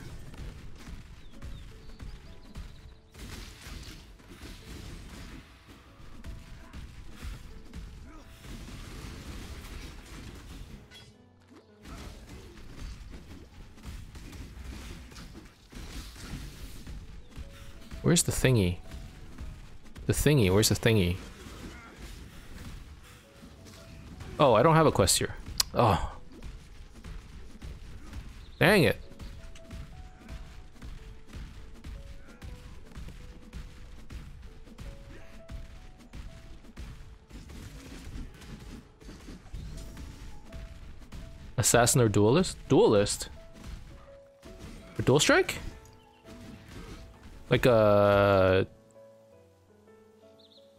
Where's the thingy? The thingy, where's the thingy? Oh, I don't have a quest here. Oh. Dang it. Assassin or duelist? Duelist? Or dual strike? Like a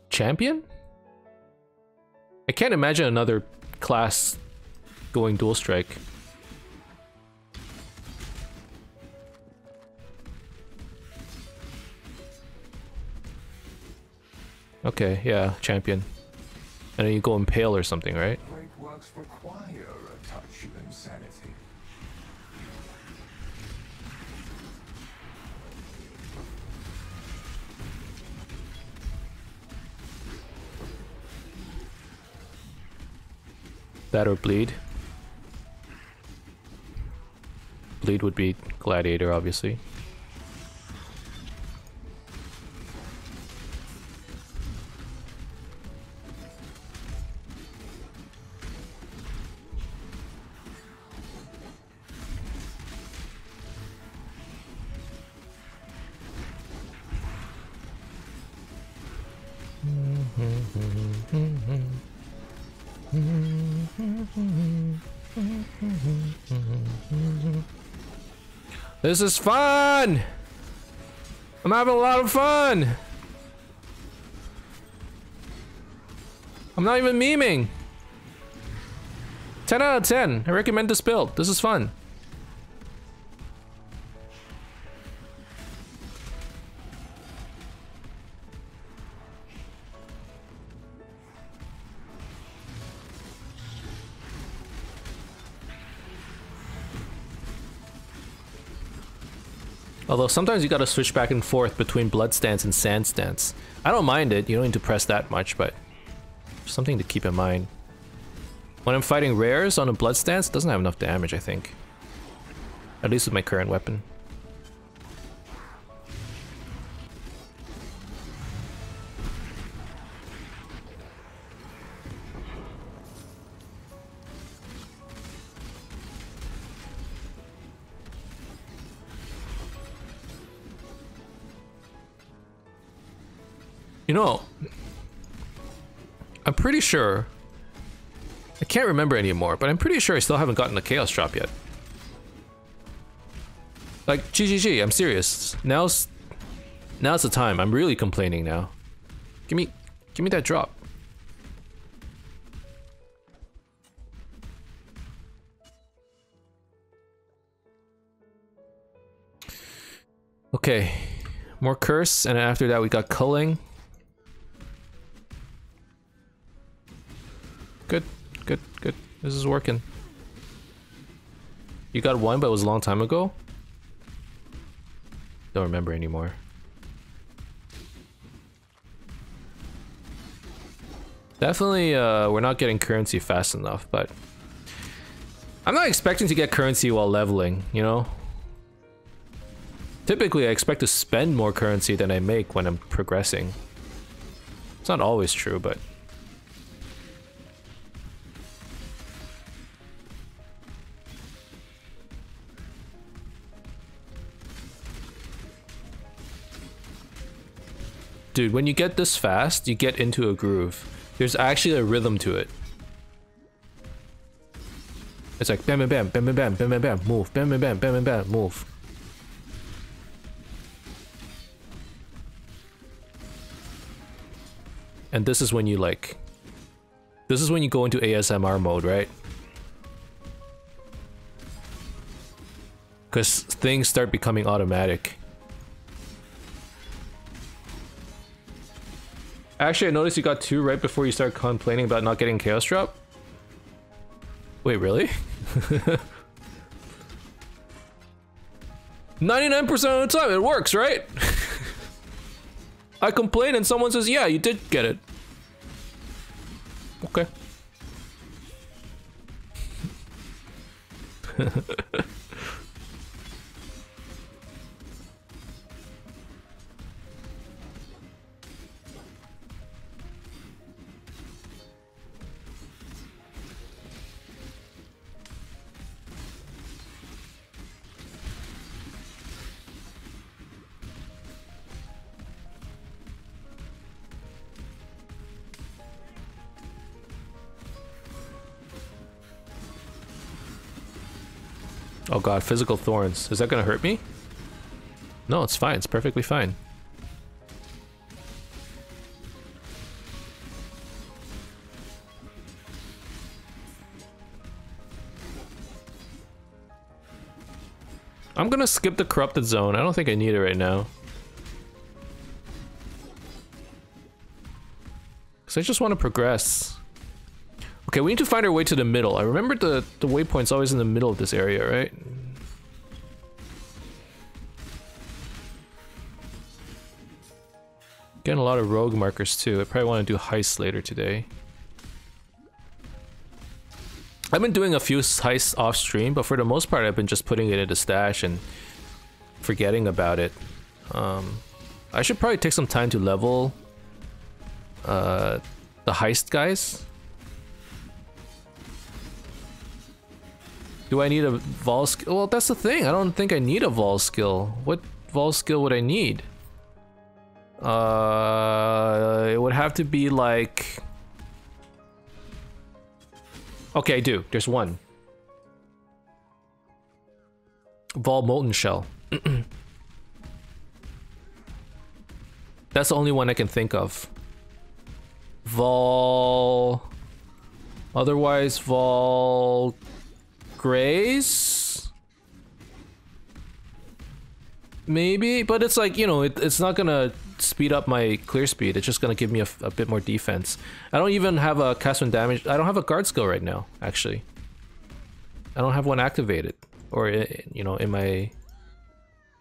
champion? I can't imagine another class going dual strike. Okay, yeah, champion. And then you go impale or something, right? That or bleed. Bleed would be gladiator, obviously. Mm-hmm. This is fun! I'm having a lot of fun! I'm not even memeing! 10 out of 10. I recommend this build. This is fun. Although sometimes you gotta switch back and forth between blood stance and sand stance. I don't mind it, you don't need to press that much, but something to keep in mind. When I'm fighting rares on a blood stance, it doesn't have enough damage, I think. At least with my current weapon. Pretty sure. I can't remember anymore, but I'm pretty sure I still haven't gotten the Chaos Drop yet. Like, GGG, I'm serious. Now's now's the time. I'm really complaining now. Give me give me that drop. Okay. More curse, and after that we got culling. Good, good. This is working. You got one, but it was a long time ago? Don't remember anymore. Definitely, uh, we're not getting currency fast enough, but... I'm not expecting to get currency while leveling, you know? Typically, I expect to spend more currency than I make when I'm progressing. It's not always true, but... Dude, when you get this fast, you get into a groove. There's actually a rhythm to it. It's like bam bam bam bam bam bam bam bam bam move bam bam bam bam bam bam move. And this is when you like this is when you go into ASMR mode, right? Because things start becoming automatic. Actually, I noticed you got two right before you start complaining about not getting Chaos Drop. Wait, really? [LAUGHS] 99% of the time it works, right? [LAUGHS] I complain and someone says, yeah, you did get it. Okay. [LAUGHS] Oh god, physical thorns. Is that gonna hurt me? No, it's fine. It's perfectly fine. I'm gonna skip the corrupted zone. I don't think I need it right now. Cause I just want to progress. Okay, we need to find our way to the middle. I remember the, the waypoint's always in the middle of this area, right? Getting a lot of rogue markers too. I probably want to do heists later today. I've been doing a few heists off stream, but for the most part I've been just putting it into stash and forgetting about it. Um, I should probably take some time to level uh, the heist guys. Do I need a vaal skill? Well, that's the thing. I don't think I need a vaal skill. What vaal skill would I need? Uh, it would have to be like... Okay, I do. There's one. Vaal Molten Shell. [CLEARS THROAT] That's the only one I can think of. Vaal... Otherwise, Vaal... Grace? Maybe, but it's like, you know, it, it's not gonna speed up my clear speed. It's just gonna give me a, a bit more defense. I don't even have a cast when damage. I don't have a guard skill right now, actually. I don't have one activated or you know in my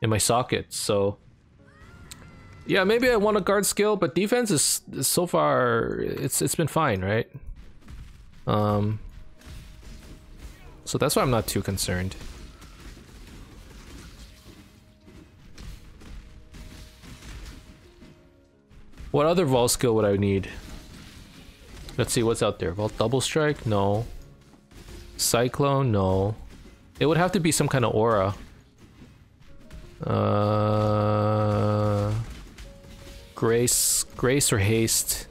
in my socket. So yeah, maybe I want a guard skill, but defense is, is so far it's it's been fine, right? Um, so that's why I'm not too concerned. What other Vaal skill would I need? Let's see what's out there. Vaal double strike? No. Cyclone? No. It would have to be some kind of aura. Uh, grace, grace or haste.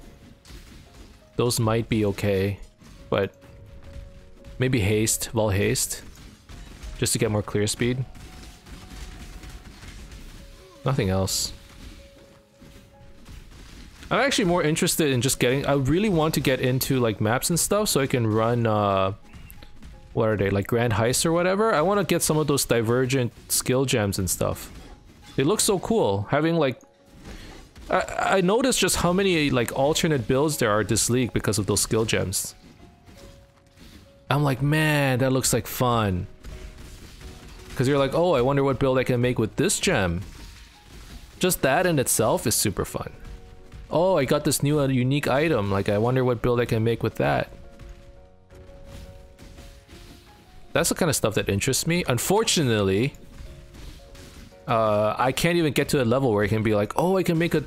Those might be okay, but maybe haste, vaal haste, just to get more clear speed. Nothing else. I'm actually more interested in just getting. I really want to get into like maps and stuff so I can run. Uh, what are they like Grand Heist or whatever? I want to get some of those divergent skill gems and stuff. They look so cool. Having like, I I noticed just how many like alternate builds there are this league because of those skill gems. I'm like, man, that looks like fun. Because you're like, oh, I wonder what build I can make with this gem. Just that in itself is super fun oh, I got this new uh, unique item. Like, I wonder what build I can make with that. That's the kind of stuff that interests me. Unfortunately, uh, I can't even get to a level where I can be like, oh, I can make a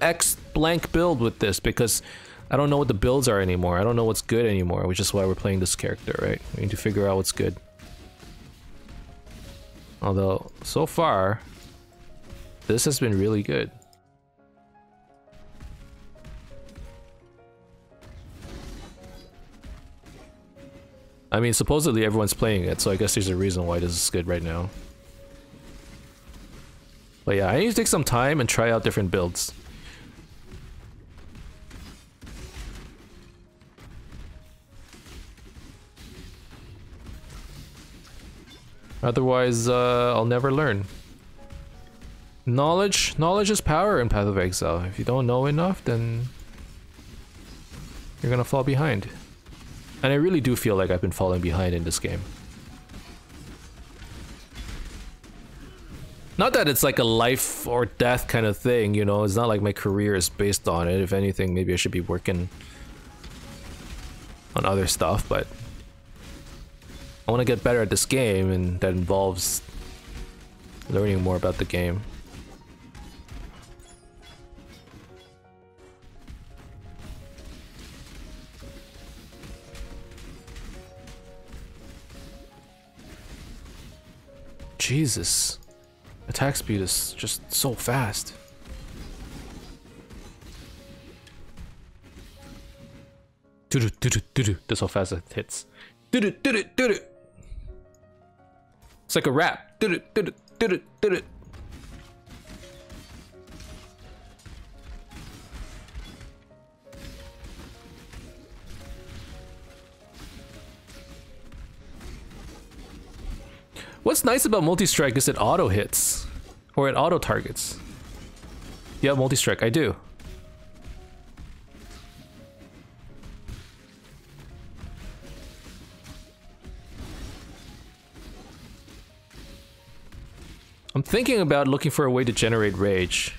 X blank build with this because I don't know what the builds are anymore. I don't know what's good anymore, which is why we're playing this character, right? We need to figure out what's good. Although, so far, this has been really good. I mean, supposedly everyone's playing it, so I guess there's a reason why this is good right now. But yeah, I need to take some time and try out different builds. Otherwise, uh, I'll never learn. Knowledge, knowledge is power in Path of Exile. If you don't know enough, then you're gonna fall behind. And I really do feel like I've been falling behind in this game. Not that it's like a life or death kind of thing, you know, it's not like my career is based on it. If anything, maybe I should be working on other stuff, but I want to get better at this game, and that involves learning more about the game. Jesus. Attack speed is just so fast. Doo-doo, doo-doo, doo-doo. That's how fast it hits. Doo-doo, doo-doo, doo-doo. It's like a rap. Doo-doo, doo-doo, doo-doo, doo-doo. What's nice about multi-strike is it auto hits. Or it auto targets. Yeah, multi-strike, I do. I'm thinking about looking for a way to generate rage.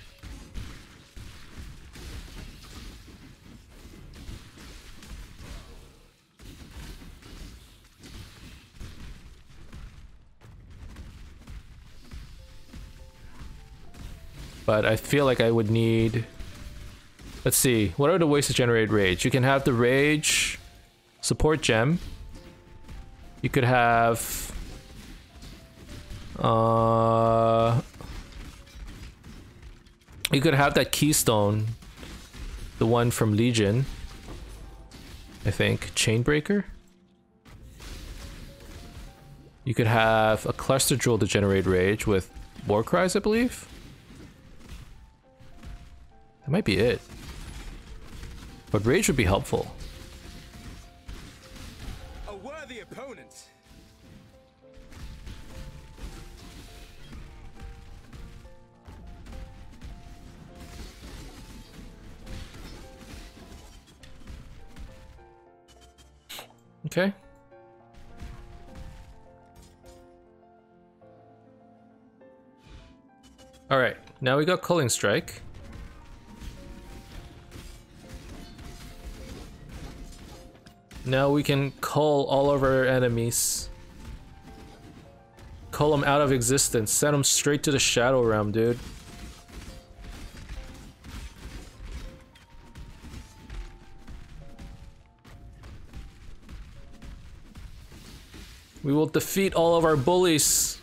But I feel like I would need... Let's see, what are the ways to generate rage? You can have the rage support gem. You could have... Uh... You could have that keystone. The one from Legion. I think. Chainbreaker? You could have a cluster jewel to generate rage with war cries, I believe. That might be it. But rage would be helpful. Okay. Alright, now we got Culling Strike. Now we can call all of our enemies. Call them out of existence. Send them straight to the Shadow Realm, dude. Defeat all of our bullies.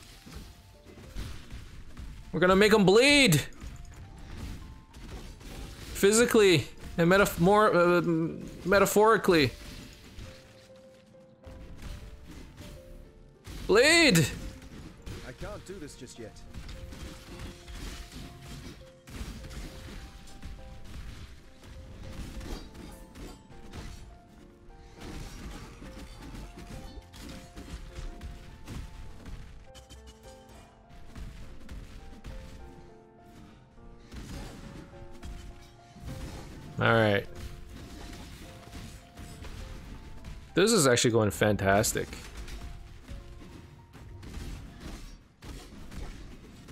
We're gonna make them bleed. Physically and more uh, metaphorically. Bleed! I can't do this just yet. Is actually going fantastic.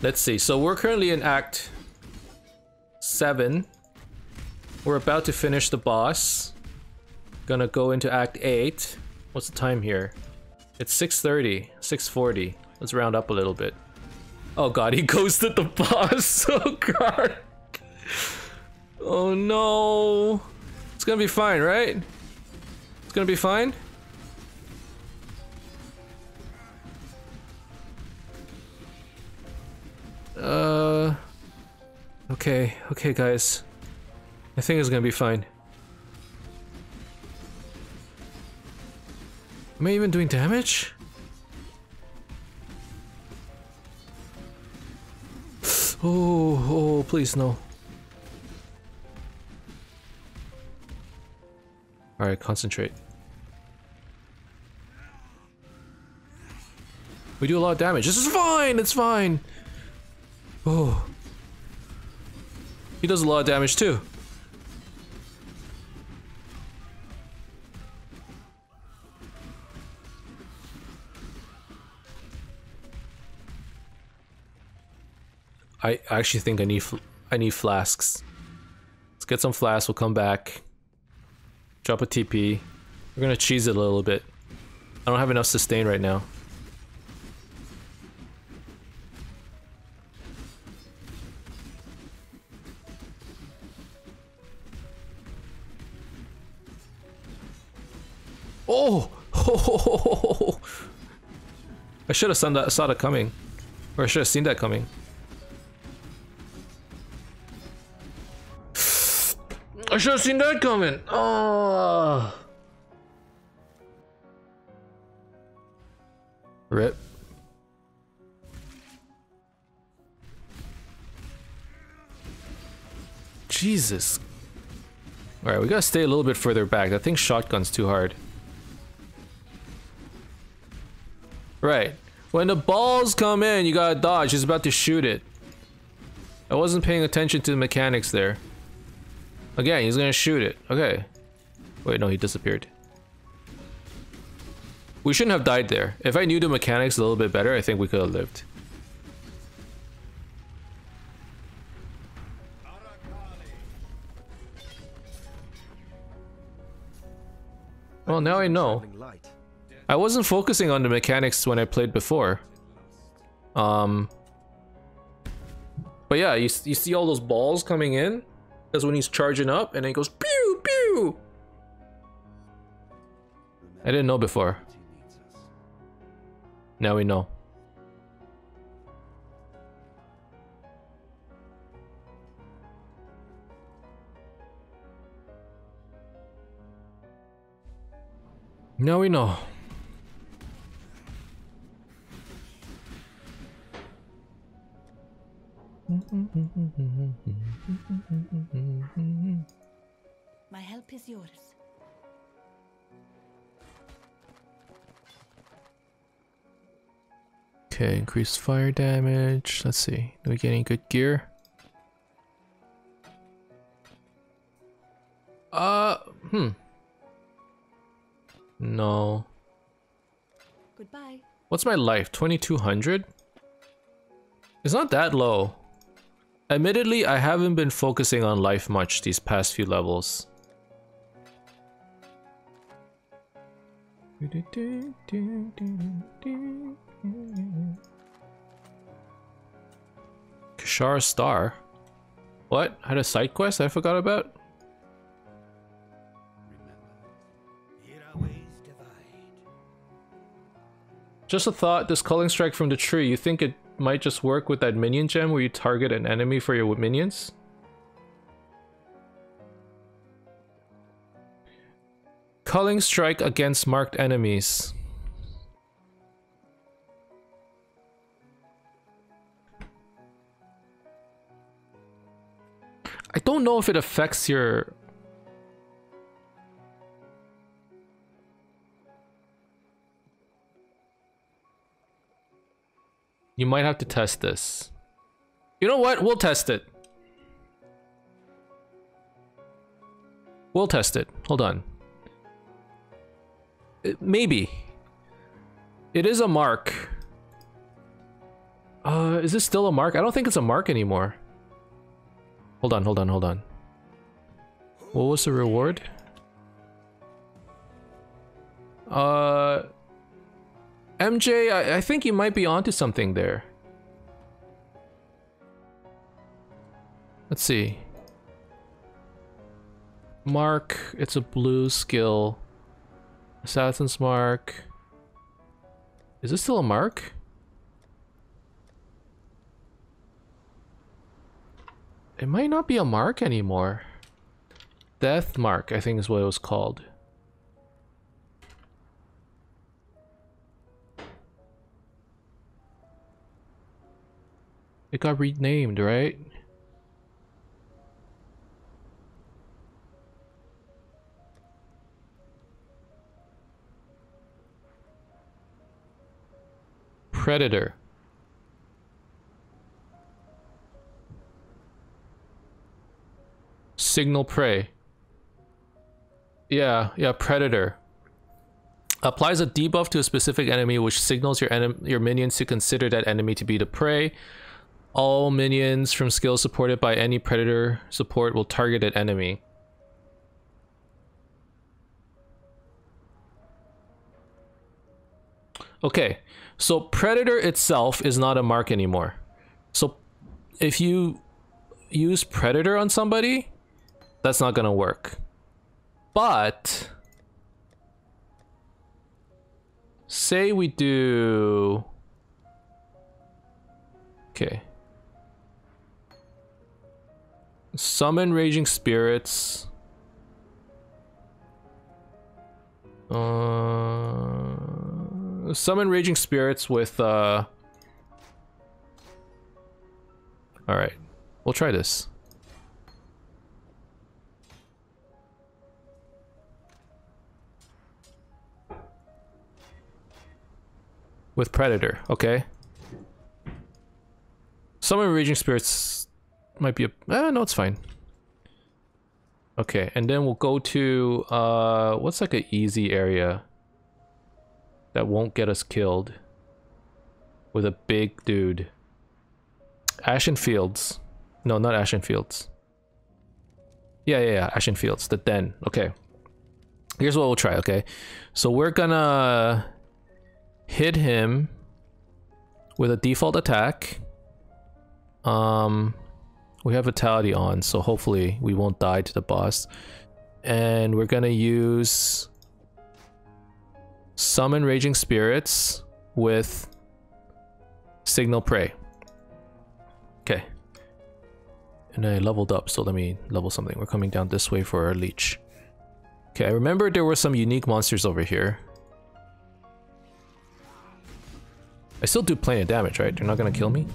Let's see. So we're currently in Act 7. We're about to finish the boss. Gonna go into Act 8. What's the time here? It's 6.30. 6.40. Let's round up a little bit. Oh god, he [LAUGHS] ghosted the boss. [LAUGHS] Oh god. Oh no. It's gonna be fine, right? It's gonna be fine? Okay, okay, guys. I think it's gonna be fine. Am I even doing damage? [GASPS] Oh, oh, please no. Alright, concentrate. We do a lot of damage. This is fine. It's fine. Oh. He does a lot of damage too. I actually think I need I need flasks. Let's get some flasks. We'll come back. Drop a TP. We're gonna cheese it a little bit. I don't have enough sustain right now. Oh! I should have saw that, saw that coming. Or I should have seen that coming. I should have seen that coming. Oh. Rip. Jesus. Alright, we gotta stay a little bit further back. I think shotgun's too hard. Right. When the balls come in, you gotta dodge. He's about to shoot it. I wasn't paying attention to the mechanics there. Again, he's gonna shoot it. Okay. Wait, no, he disappeared. We shouldn't have died there. If I knew the mechanics a little bit better, I think we could have lived. Well, now I know. I wasn't focusing on the mechanics when I played before. Um, but yeah, you, you see all those balls coming in? That's when he's charging up and then he goes pew pew. I didn't know before. Now we know. Now we know. My help is yours. Okay, increased fire damage. Let's see. Do we get any good gear? Uh, hmm. No. Goodbye. What's my life? 2200? It's not that low. Admittedly, I haven't been focusing on life much these past few levels. Kishara's Star? What? Had a side quest I forgot about? Just a thought, this culling strike from the tree, you think it might just work with that minion gem where you target an enemy for your minions? Culling strike against marked enemies. I don't know if it affects your You might have to test this. You know what? We'll test it. We'll test it. Hold on. It- maybe. It is a mark. Uh, is this still a mark? I don't think it's a mark anymore. Hold on, hold on, hold on. What was the reward? Uh, MJ, I, I think you might be onto something there. Let's see. Mark, it's a blue skill. Assassin's Mark. Is this still a mark? It might not be a mark anymore. Death Mark, I think is what it was called. It got renamed, right? Predator. Signal prey. Yeah, yeah, predator. Applies a debuff to a specific enemy which signals your your minions to consider that enemy to be the prey. All minions from skills supported by any predator support will target an enemy. Okay, so predator itself is not a mark anymore. So if you use predator on somebody, that's not gonna work. But say we do okay summon raging spirits. Uh summon raging spirits with uh all right we'll try this. With predator okay. Summon raging spirits might be a eh, no it's fine. Okay and then we'll go to uh what's like an easy area that won't get us killed with a big dude? Ashen fields. No not ashen fields. Yeah yeah yeah ashen fields the den. Okay. Here's what we'll try okay? So we're gonna hit him with a default attack. Um, we have vitality on, so hopefully we won't die to the boss. And we're gonna use summon raging spirits with signal prey. Okay. And I leveled up, so let me level something. We're coming down this way for our leech. Okay, I remember there were some unique monsters over here. I still do plenty of damage, right? They're not gonna kill me?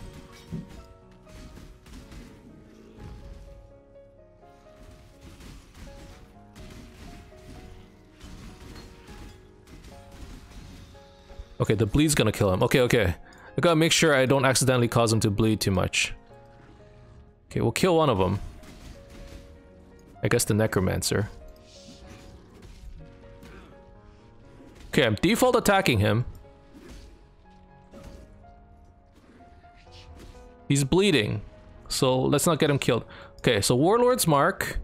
Okay, the bleed's gonna kill him. Okay, okay. I gotta make sure I don't accidentally cause him to bleed too much. Okay, we'll kill one of them. I guess the Necromancer. Okay, I'm default attacking him. He's bleeding. So let's not get him killed. Okay, so Warlord's Mark.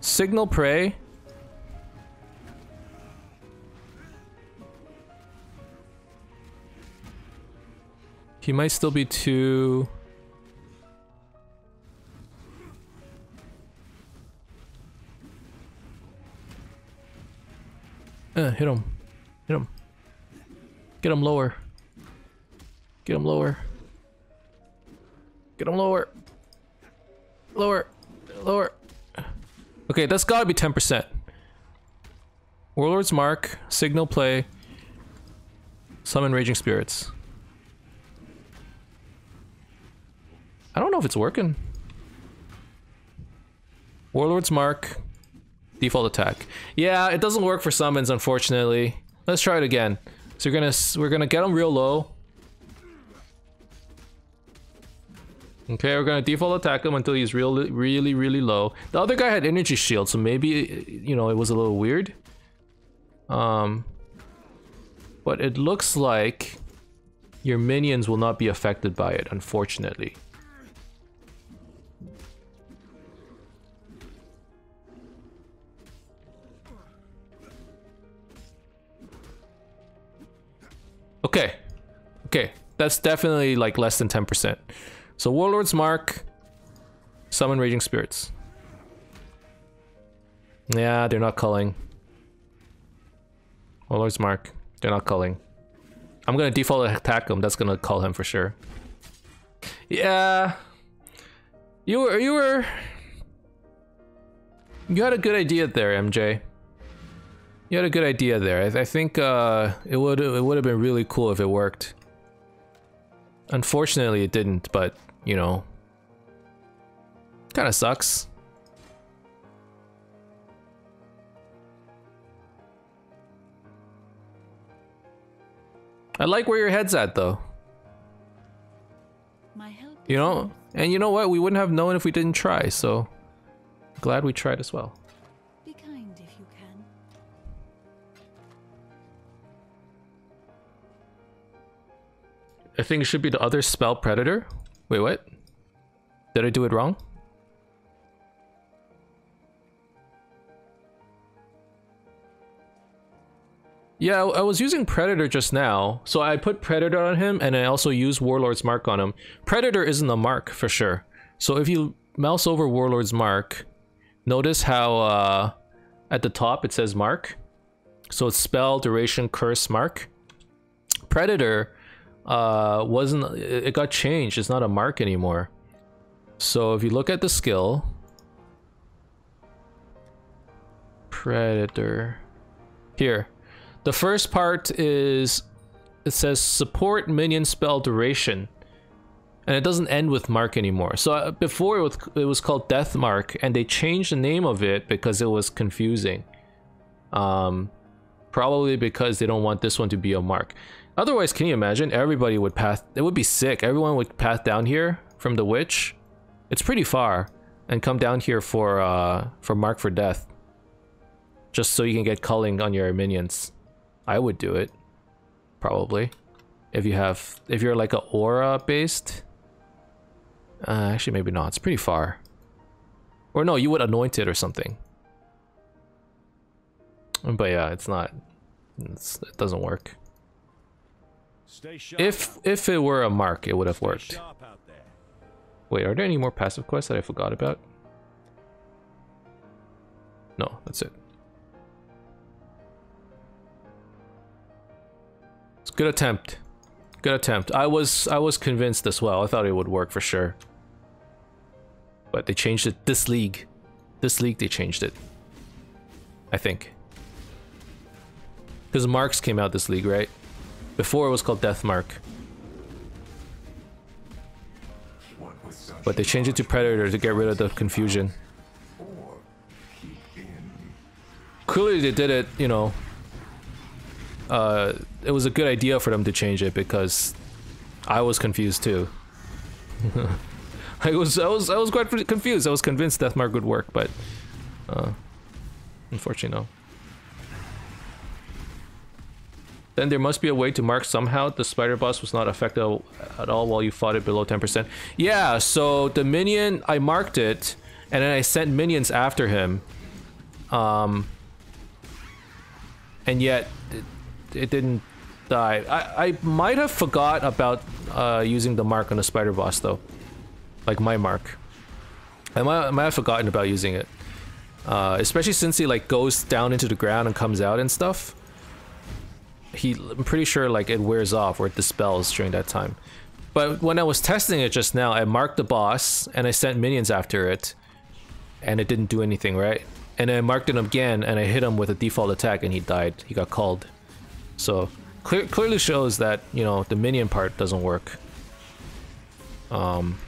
Signal Prey. He might still be too... Uh, hit him. Hit him. Get him lower. Get him lower. Get him lower. Lower. Lower. Okay, that's gotta be 10%. Warlord's Mark, Signal Prey, Summon Raging Spirits. I don't know if it's working. Warlord's Mark, default attack. Yeah, it doesn't work for summons, unfortunately. Let's try it again. So we're gonna we're gonna get them real low. Okay, we're gonna default attack him until he's really, really, really low. The other guy had energy shield, so maybe you know it was a little weird. Um, but it looks like your minions will not be affected by it, unfortunately. Okay. Okay. That's definitely like less than 10%. So Warlord's Mark, Summon Raging Spirits. Yeah, they're not culling. Warlord's Mark, they're not culling. I'm gonna default attack him, that's gonna call him for sure. Yeah. You were, you were... You had a good idea there, MJ. You had a good idea there. I, I think uh, it would it would have been really cool if it worked. Unfortunately, it didn't, but you know, kind of sucks. I like where your head's at though. My help You know, and you know what? We wouldn't have known if we didn't try. So glad we tried as well. I think it should be the other spell predator. Wait, what? Did I do it wrong? Yeah, I was using Predator just now, so I put Predator on him, and I also used Warlord's Mark on him. Predator isn't a mark for sure. So if you mouse over Warlord's Mark, notice how uh, at the top it says Mark. So it's spell, duration, curse, mark. Predator uh, wasn't. It got changed. It's not a mark anymore. So if you look at the skill, Predator, here. The first part is it says support minion spell duration, and it doesn't end with mark anymore. So uh, before it was, it was called Death Mark, and they changed the name of it because it was confusing. Um, probably because they don't want this one to be a mark. Otherwise, can you imagine? Everybody would path. It would be sick. Everyone would path down here from the witch. It's pretty far, and come down here for uh for mark for death. Just so you can get culling on your minions. I would do it. Probably. If you have if you're like a aura based. Uh, actually maybe not. It's pretty far. Or no, you would anoint it or something. But yeah, it's not it's, it doesn't work. If if it were a mark, it would have worked. sharp out there. Wait, are there any more passive quests that I forgot about? No, that's it. It's a good attempt. Good attempt. I was I was convinced as well. I thought it would work for sure. But they changed it this league. This league they changed it. I think. Because Marks came out this league, right? Before it was called Death Mark. What with such But they changed it to Predator to get rid of the confusion. Clearly they did it, you know. Uh, it was a good idea for them to change it because I was confused too. [LAUGHS] I was, I was, I was quite confused. I was convinced Deathmark would work, but uh, unfortunately, no. Then there must be a way to mark somehow the spider boss was not affected at all while you fought it below 10%. Yeah, so the minion, I marked it, and then I sent minions after him. Um, and yet it, it didn't die. I, I might have forgot about uh, using the mark on the spider boss though, like my mark. I might, I might have forgotten about using it, uh, especially since he like goes down into the ground and comes out and stuff. He, I'm pretty sure like it wears off or it dispels during that time. But when I was testing it just now, I marked the boss and I sent minions after it, and it didn't do anything, right? And I marked him again and I hit him with a default attack and he died. He got called. So clear, clearly shows that you know the minion part doesn't work. Um,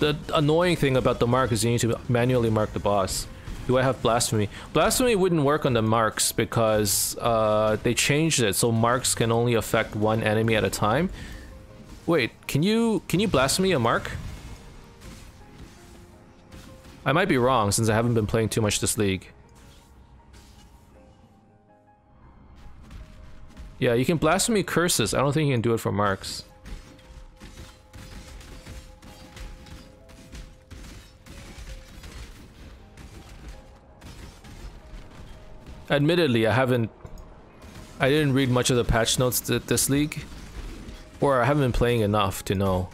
the annoying thing about the mark is you need to manually mark the boss. Do I have blasphemy? Blasphemy wouldn't work on the marks because uh, they changed it so marks can only affect one enemy at a time. Wait, can you can you blasphemy a mark? I might be wrong since I haven't been playing too much this league. Yeah, you can blasphemy curses. I don't think you can do it for marks. Admittedly, I haven't... I didn't read much of the patch notes this league. Or I haven't been playing enough to know.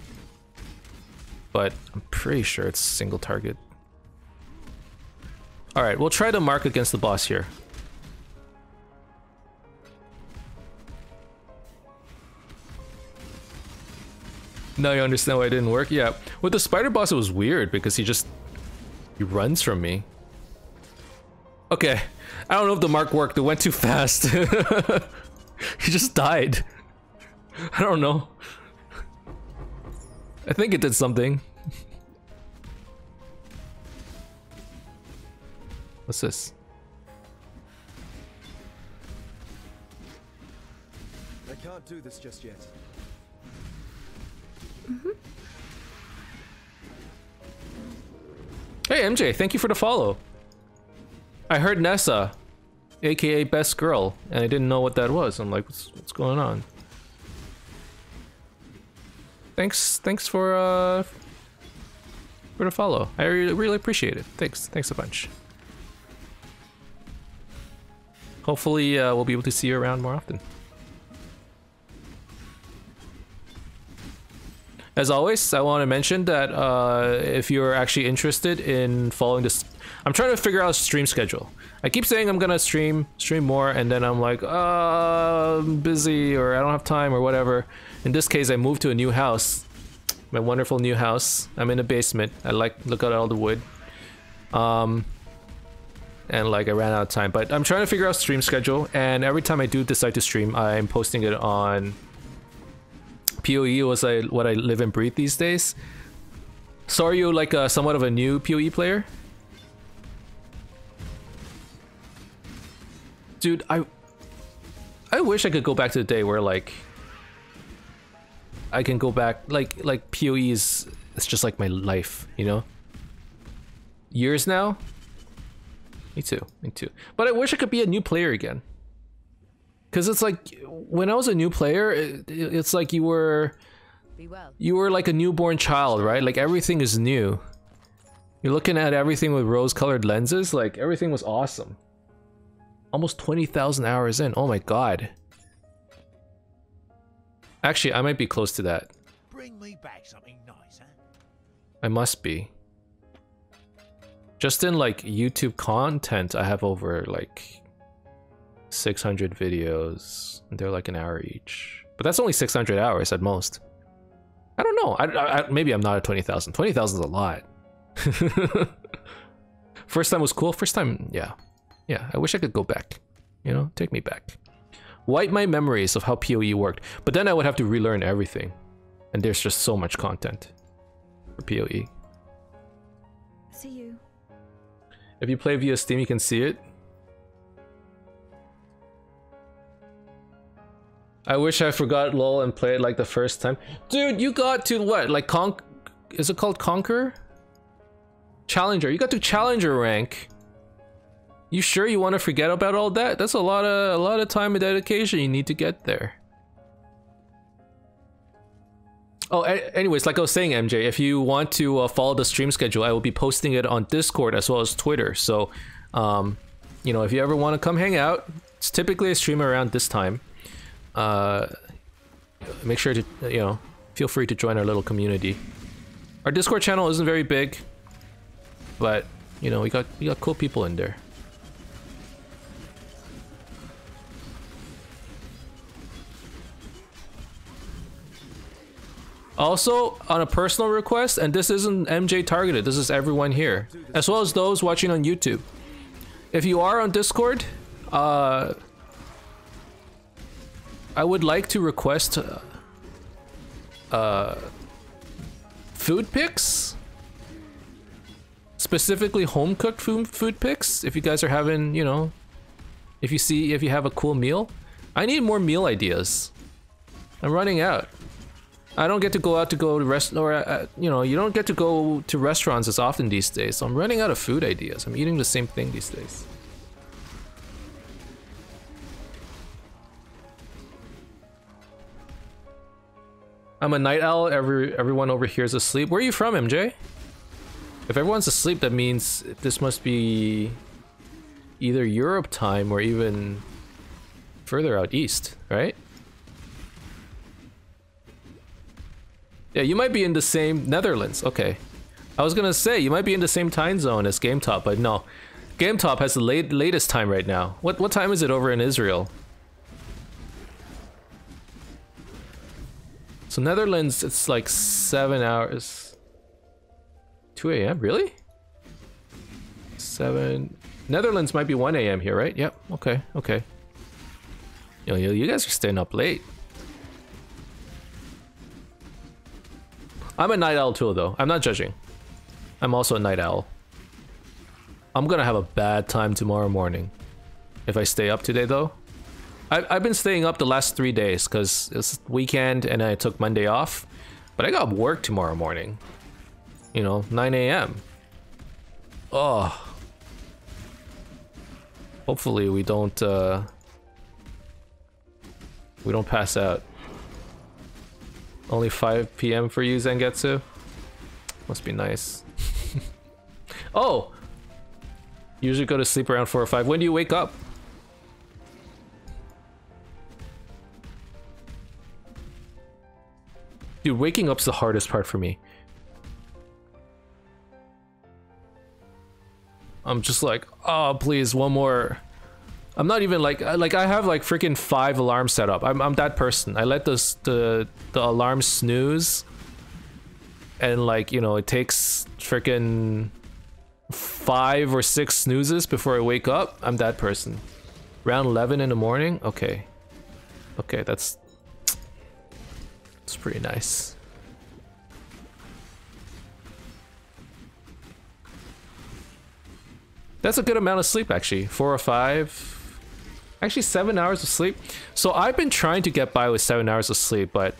But I'm pretty sure it's single target. Alright, we'll try to mark against the boss here. Now you understand why it didn't work? Yeah. With the spider boss, it was weird because he just... He runs from me. Okay. I don't know if the mark worked. It went too fast. [LAUGHS] he just died. I don't know. I think it did something. What's this? I can't do this just yet. Mm-hmm. Hey MJ, thank you for the follow. I heard Nessa, aka Best Girl, and I didn't know what that was. I'm like, what's, what's going on? Thanks, thanks for uh for the follow. I really, really appreciate it. Thanks, thanks a bunch. Hopefully, uh, we'll be able to see you around more often. As always, I want to mention that uh, if you're actually interested in following this, I'm trying to figure out stream schedule. I keep saying I'm gonna stream, stream more, and then I'm like, uh, I'm busy, or I don't have time, or whatever. In this case, I moved to a new house, my wonderful new house. I'm in the basement. I like look at all the wood. Um, and like I ran out of time, but I'm trying to figure out stream schedule. And every time I do decide to stream, I'm posting it on PoE was I what I live and breathe these days. So are you like a, somewhat of a new PoE player? Dude, I I wish I could go back to the day where like I can go back like like PoE is it's just like my life, you know? Years now? Me too, me too. But I wish I could be a new player again. Cause it's like when I was a new player, it, it's like you were you were like a newborn child, right? Like everything is new. You're looking at everything with rose-colored lenses. Like everything was awesome. Almost twenty thousand hours in. Oh my god. Actually, I might be close to that. Bring me back something nice, huh? I must be. Just in like YouTube content, I have over like 600 videos. They're like an hour each. But that's only 600 hours at most. I don't know. I, I, I- maybe I'm not at 20,000. 20,000 is a lot. [LAUGHS] First time was cool. First time, yeah. Yeah, I wish I could go back. You know, take me back. Wipe my memories of how PoE worked. But then I would have to relearn everything. And there's just so much content for PoE. See you. If you play via Steam, you can see it. I wish I forgot LOL and played like the first time. Dude, you got to what? Like conk is it called Conquer? Challenger. You got to Challenger rank. You sure you want to forget about all that? That's a lot of a lot of time and dedication you need to get there. Oh, anyways, like I was saying, MJ, if you want to uh, follow the stream schedule, I will be posting it on Discord as well as Twitter. So, um, you know, if you ever want to come hang out, it's typically a stream around this time. Uh, make sure to, you know, feel free to join our little community. Our Discord channel isn't very big, but you know, we got we got cool people in there. Also, on a personal request, and this isn't MJ targeted, this is everyone here, as well as those watching on YouTube. If you are on Discord, uh, I would like to request uh, uh, food pics, specifically home cooked food food pics. If you guys are having, you know, if you see if you have a cool meal, I need more meal ideas. I'm running out. I don't get to go out to go to rest or uh, you know you don't get to go to restaurants as often these days. So I'm running out of food ideas. I'm eating the same thing these days. I'm a night owl. Every everyone over here is asleep. Where are you from, MJ? If everyone's asleep, that means this must be either Europe time or even further out east, right? Yeah, you might be in the same Netherlands. Okay. I was gonna say you might be in the same time zone as GameTop, but no. GameTop has the late latest time right now. What what time is it over in Israel? So Netherlands, it's like seven hours. 2 a.m. Really? Seven. Netherlands might be 1 a.m. here, right? Yep. Okay. Okay. Yo, yo, you guys are staying up late. I'm a night owl too, though. I'm not judging. I'm also a night owl. I'm gonna have a bad time tomorrow morning. If I stay up today, though. I, I've been staying up the last three days because it's weekend and I took Monday off. But I got work tomorrow morning. You know, 9 a.m. Oh. Hopefully we don't, uh... We don't pass out. Only 5 p.m. for you, Zangetsu? Must be nice. [LAUGHS] oh! Usually go to sleep around 4 or 5. When do you wake up? Dude, waking up's the hardest part for me. I'm just like, oh, please, one more. I'm not even like, like I have like freaking five alarms set up. I'm, I'm that person. I let this, the, the alarm snooze. And like, you know, it takes freaking five or six snoozes before I wake up. I'm that person. Around 11 in the morning? Okay. Okay, that's, it's pretty nice. That's a good amount of sleep, actually. Four or five. Actually, seven hours of sleep. So I've been trying to get by with seven hours of sleep, but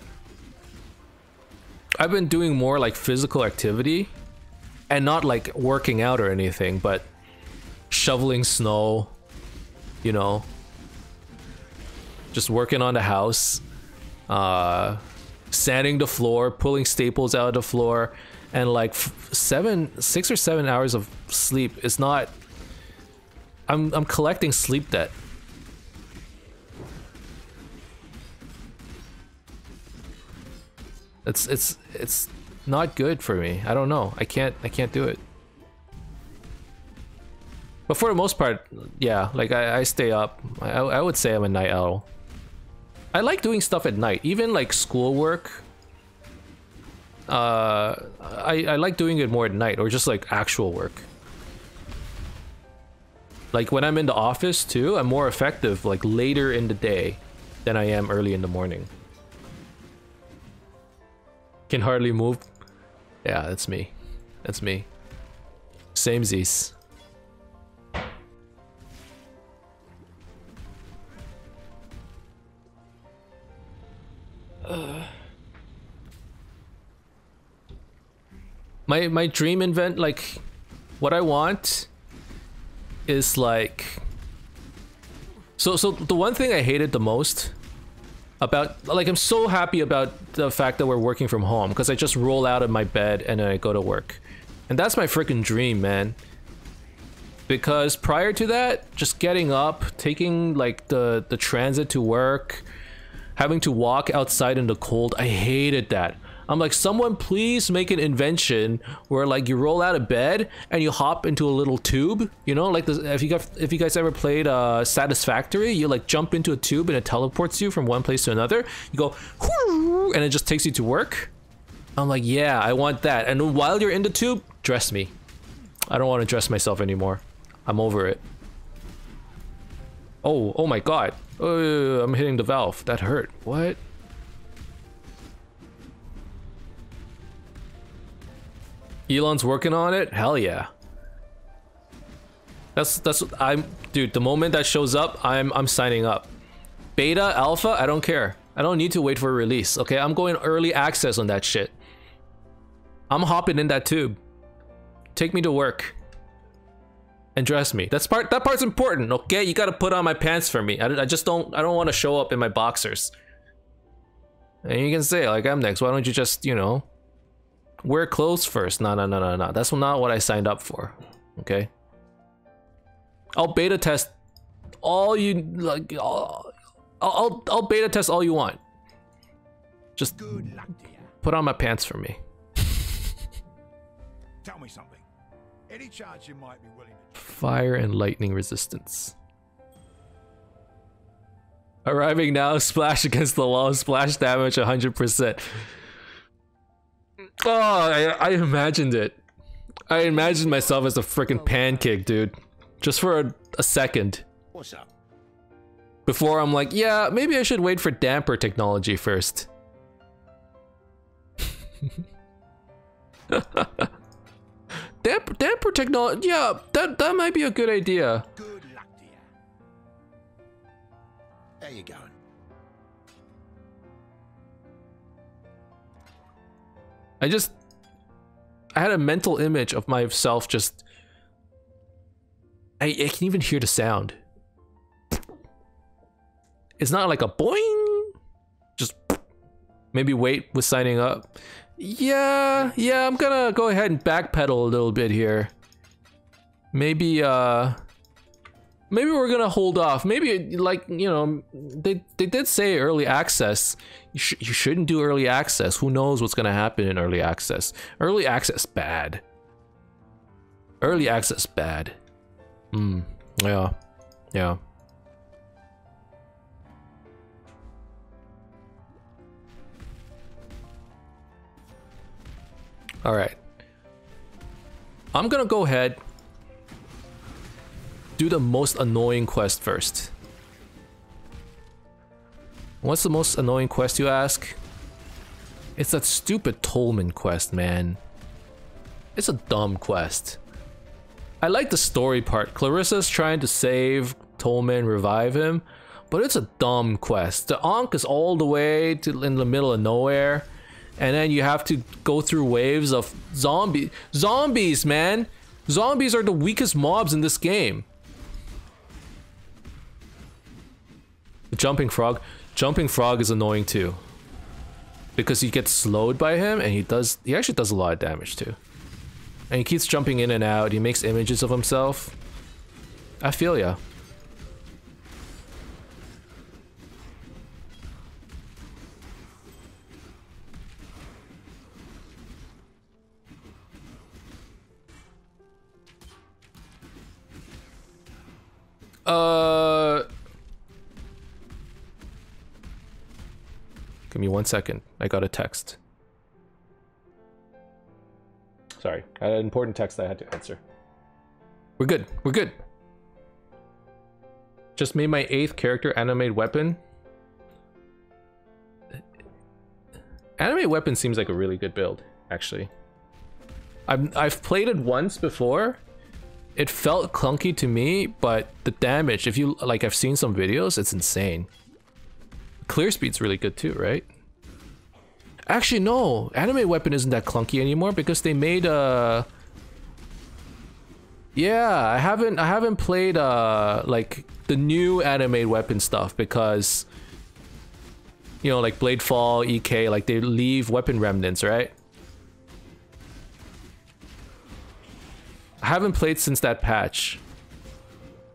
I've been doing more like physical activity and not like working out or anything, but shoveling snow, you know, just working on the house, uh, sanding the floor, pulling staples out of the floor, and like seven, six or seven hours of sleep is not. I'm I'm collecting sleep debt. It's it's it's not good for me. I don't know. I can't I can't do it. But for the most part, yeah, like I, I stay up. I, I would say I'm a night owl. I like doing stuff at night, even like schoolwork. Uh, I, I like doing it more at night or just like actual work. Like when I'm in the office too, I'm more effective like later in the day than I am early in the morning. Can hardly move. Yeah, that's me. That's me. Same Z's. Uh. My my dream invent like what I want is like so so the one thing I hated the most about like I'm so happy about the fact that we're working from home because I just roll out of my bed and I go to work. And that's my freaking dream, man. Because prior to that, just getting up, taking like the the transit to work, having to walk outside in the cold, I hated that. I'm like, someone please make an invention where like you roll out of bed and you hop into a little tube. You know, like the, if you got if you guys ever played uh, Satisfactory, you like jump into a tube and it teleports you from one place to another. You go, and it just takes you to work. I'm like, yeah, I want that. And while you're in the tube, dress me. I don't want to dress myself anymore. I'm over it. Oh, oh my god. Oh, I'm hitting the valve. That hurt. What? Elon's working on it? Hell yeah. That's that's I'm dude, the moment that shows up, I'm I'm signing up. Beta, alpha, I don't care. I don't need to wait for release. Okay, I'm going early access on that shit. I'm hopping in that tube. Take me to work. And dress me. That's part that part's important, okay? You gotta put on my pants for me. I, I just don't I don't want to show up in my boxers. And you can say like I'm next. Why don't you just, you know, wear clothes first. No, no, no, no, no. That's not what I signed up for. Okay. I'll beta test all you like. I'll I'll, I'll beta test all you want. Just Good luck to you. put on my pants for me. [LAUGHS] Tell me something. Any chance you might be willing to Fire and lightning resistance. Arriving now, splash against the wall, splash damage 100%. Oh, I, I imagined it. I imagined myself as a freaking pancake, dude. Just for a, a second. What's up? Before I'm like, yeah, maybe I should wait for damper technology first. [LAUGHS] damper, damper technology, yeah, that, that might be a good idea. Good luck to you. Going? I just I had a mental image of myself just I, I can even hear the sound. It's not like a boing. Just maybe wait with signing up. Yeah, yeah, I'm gonna go ahead and backpedal a little bit here. Maybe uh maybe we're gonna hold off. Maybe like you know they they did say early access. You, sh- you shouldn't do early access. Who knows what's gonna happen in early access? Early access bad. Early access bad. Hmm. Yeah. Yeah. All right. I'm gonna go ahead do the most annoying quest first. What's the most annoying quest, you ask? It's that stupid Tolman quest, man. It's a dumb quest. I like the story part. Clarissa's trying to save Tolman, revive him, but it's a dumb quest. The Ankh is all the way to in the middle of nowhere, and then you have to go through waves of zombie zombies, man. Zombies are the weakest mobs in this game. Jumping frog. Jumping frog is annoying too. Because he gets slowed by him and he does he actually does a lot of damage too. And he keeps jumping in and out, he makes images of himself. I feel ya. Uh Give me one second. I got a text. Sorry, an important text I had to answer. We're good. We're good. Just made my eighth character animated weapon. Animate weapon seems like a really good build, actually. I've I've played it once before. It felt clunky to me, but the damage, if you like I've seen some videos, it's insane. Clear speed's really good too, right? Actually, no. Anime weapon isn't that clunky anymore because they made uh Yeah, I haven't I haven't played uh like the new anime weapon stuff because you know, like Bladefall, EK, like they leave weapon remnants, right? I haven't played since that patch.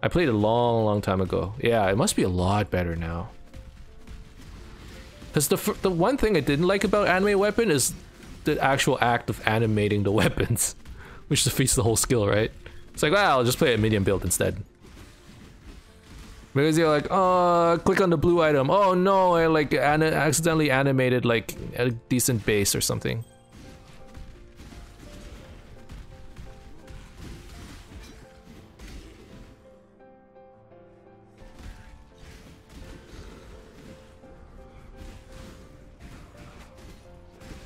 I played a long, long time ago. Yeah, it must be a lot better now. Because the the one thing I didn't like about anime weapon is the actual act of animating the [LAUGHS] weapons, which defeats the whole skill, right? It's like, well, I'll just play a medium build instead. Because you're like, oh, click on the blue item. Oh no, I like an- accidentally animated like a decent base or something.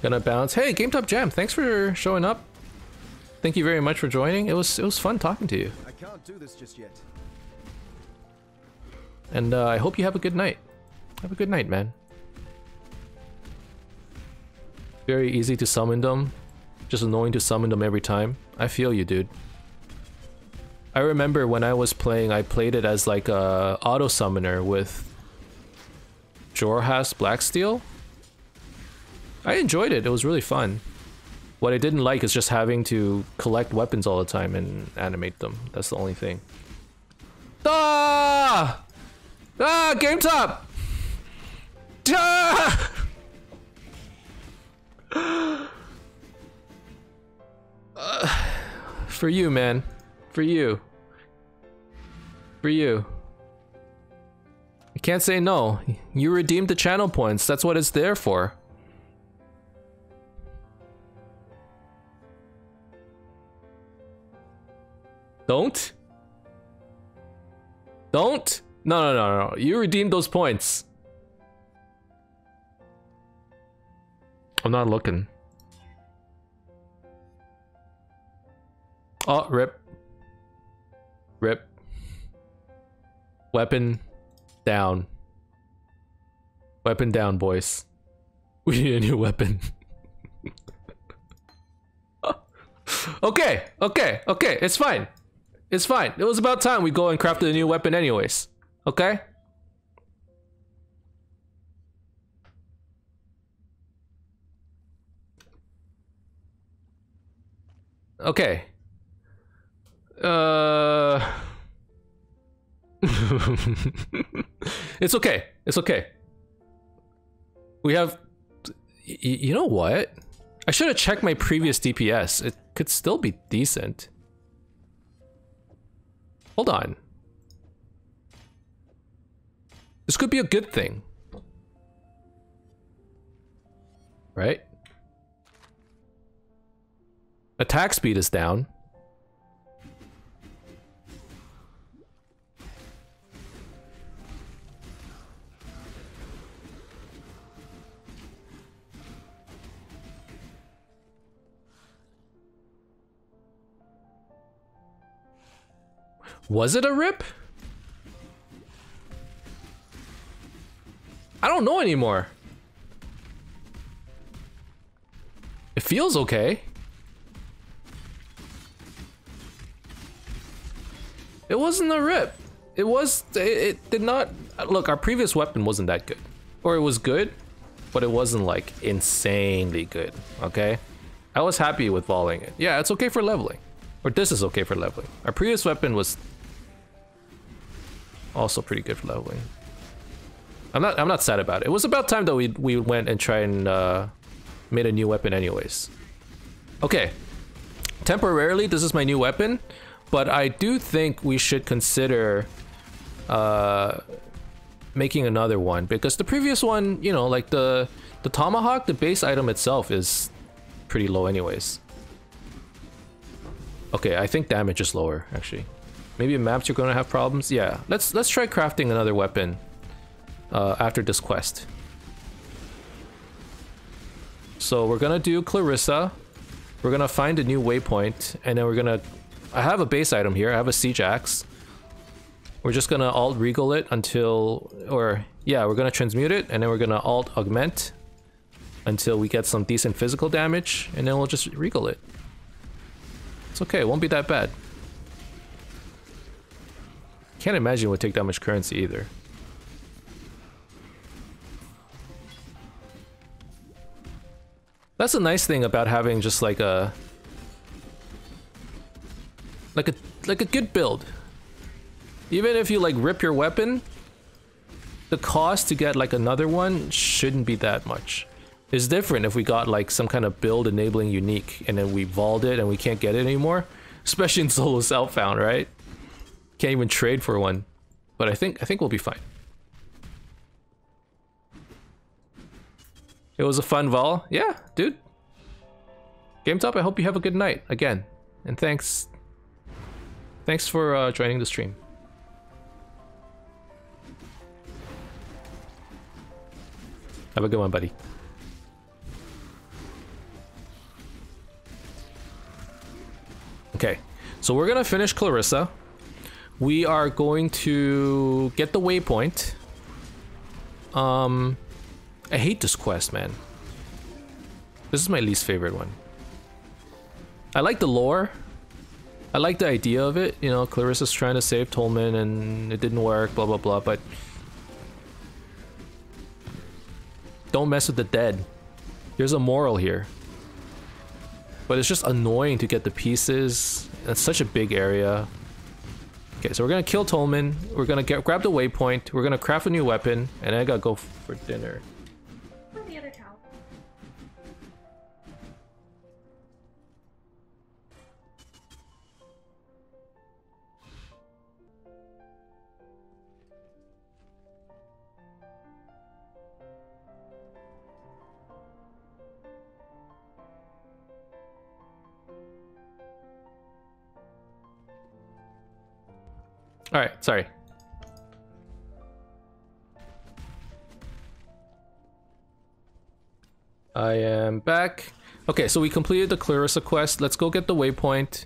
Gonna bounce. Hey, Game Top Jam, thanks for showing up. Thank you very much for joining. It was it was fun talking to you, I can't do this just yet. and uh, I hope you have a good night. Have a good night, man. Very easy to summon them. Just annoying to summon them every time. I feel you, dude. I remember when I was playing, I played it as like a auto summoner with Jorrhast's Blacksteel. I enjoyed it. It was really fun. What I didn't like is just having to collect weapons all the time and animate them. That's the only thing. Ah! Ah! Game top! Ah! [SIGHS] For you, man. For you. For you. I can't say no. You redeemed the channel points. That's what it's there for. Don't? Don't? No, no, no, no. You redeemed those points. I'm not looking. Oh, rip. Rip. Weapon down. Weapon down, boys. [LAUGHS] We need a new weapon. [LAUGHS] okay, okay, okay. It's fine. It's fine. It was about time we go and crafted a new weapon, anyways. Okay. Okay. Uh. [LAUGHS] it's okay. It's okay. We have. You know what? I should have checked my previous DPS. It could still be decent. Hold on. This could be a good thing. Right? Attack speed is down. Was it a rip? I don't know anymore. It feels okay. It wasn't a rip. It was. It, it did not. Look, our previous weapon wasn't that good, or it was good, but it wasn't like insanely good. Okay, I was happy with vaaling it. Yeah, it's okay for leveling, or this is okay for leveling. Our previous weapon was also pretty good for leveling. I'm not. I'm not sad about it. It was about time that we we went and tried and uh, made a new weapon, anyways. Okay, temporarily, this is my new weapon but I do think we should consider uh, making another one because the previous one, you know, like the the tomahawk, the base item itself is pretty low anyways. Okay, I think damage is lower actually. Maybe maps are gonna have problems. Yeah, let's let's try crafting another weapon uh, after this quest. So we're gonna do Clarissa. We're gonna find a new waypoint, and then we're gonna I have a base item here. I have a siege axe. We're just gonna alt regal it until, or yeah, we're gonna transmute it, and then we're gonna alt augment until we get some decent physical damage, and then we'll just regal it. It's okay, it won't be that bad. Can't imagine it would take that much currency either. That's a nice thing about having just like a like a like a good build. Even if you like rip your weapon, the cost to get like another one shouldn't be that much. It's different if we got like some kind of build enabling unique and then we Vaal it and we can't get it anymore. Especially in solo self-found, right? Can't even trade for one. But I think I think we'll be fine. It was a fun Vaal. Yeah, dude. Game top, I hope you have a good night again. And thanks Thanks for uh, joining the stream. Have a good one, buddy. Okay, so we're gonna finish Clarissa. We are going to get the waypoint. Um, I hate this quest, man. This is my least favorite one. I like the lore. I like the idea of it. You know, Clarissa's trying to save Tolman and it didn't work, blah blah blah, but don't mess with the dead. There's a moral here. But it's just annoying to get the pieces. It's such a big area. Okay, so we're gonna kill Tolman. We're gonna get, grab the waypoint. We're gonna craft a new weapon, and I gotta go for dinner. All right, sorry. I am back. Okay, so we completed the Clarissa quest. Let's go get the waypoint.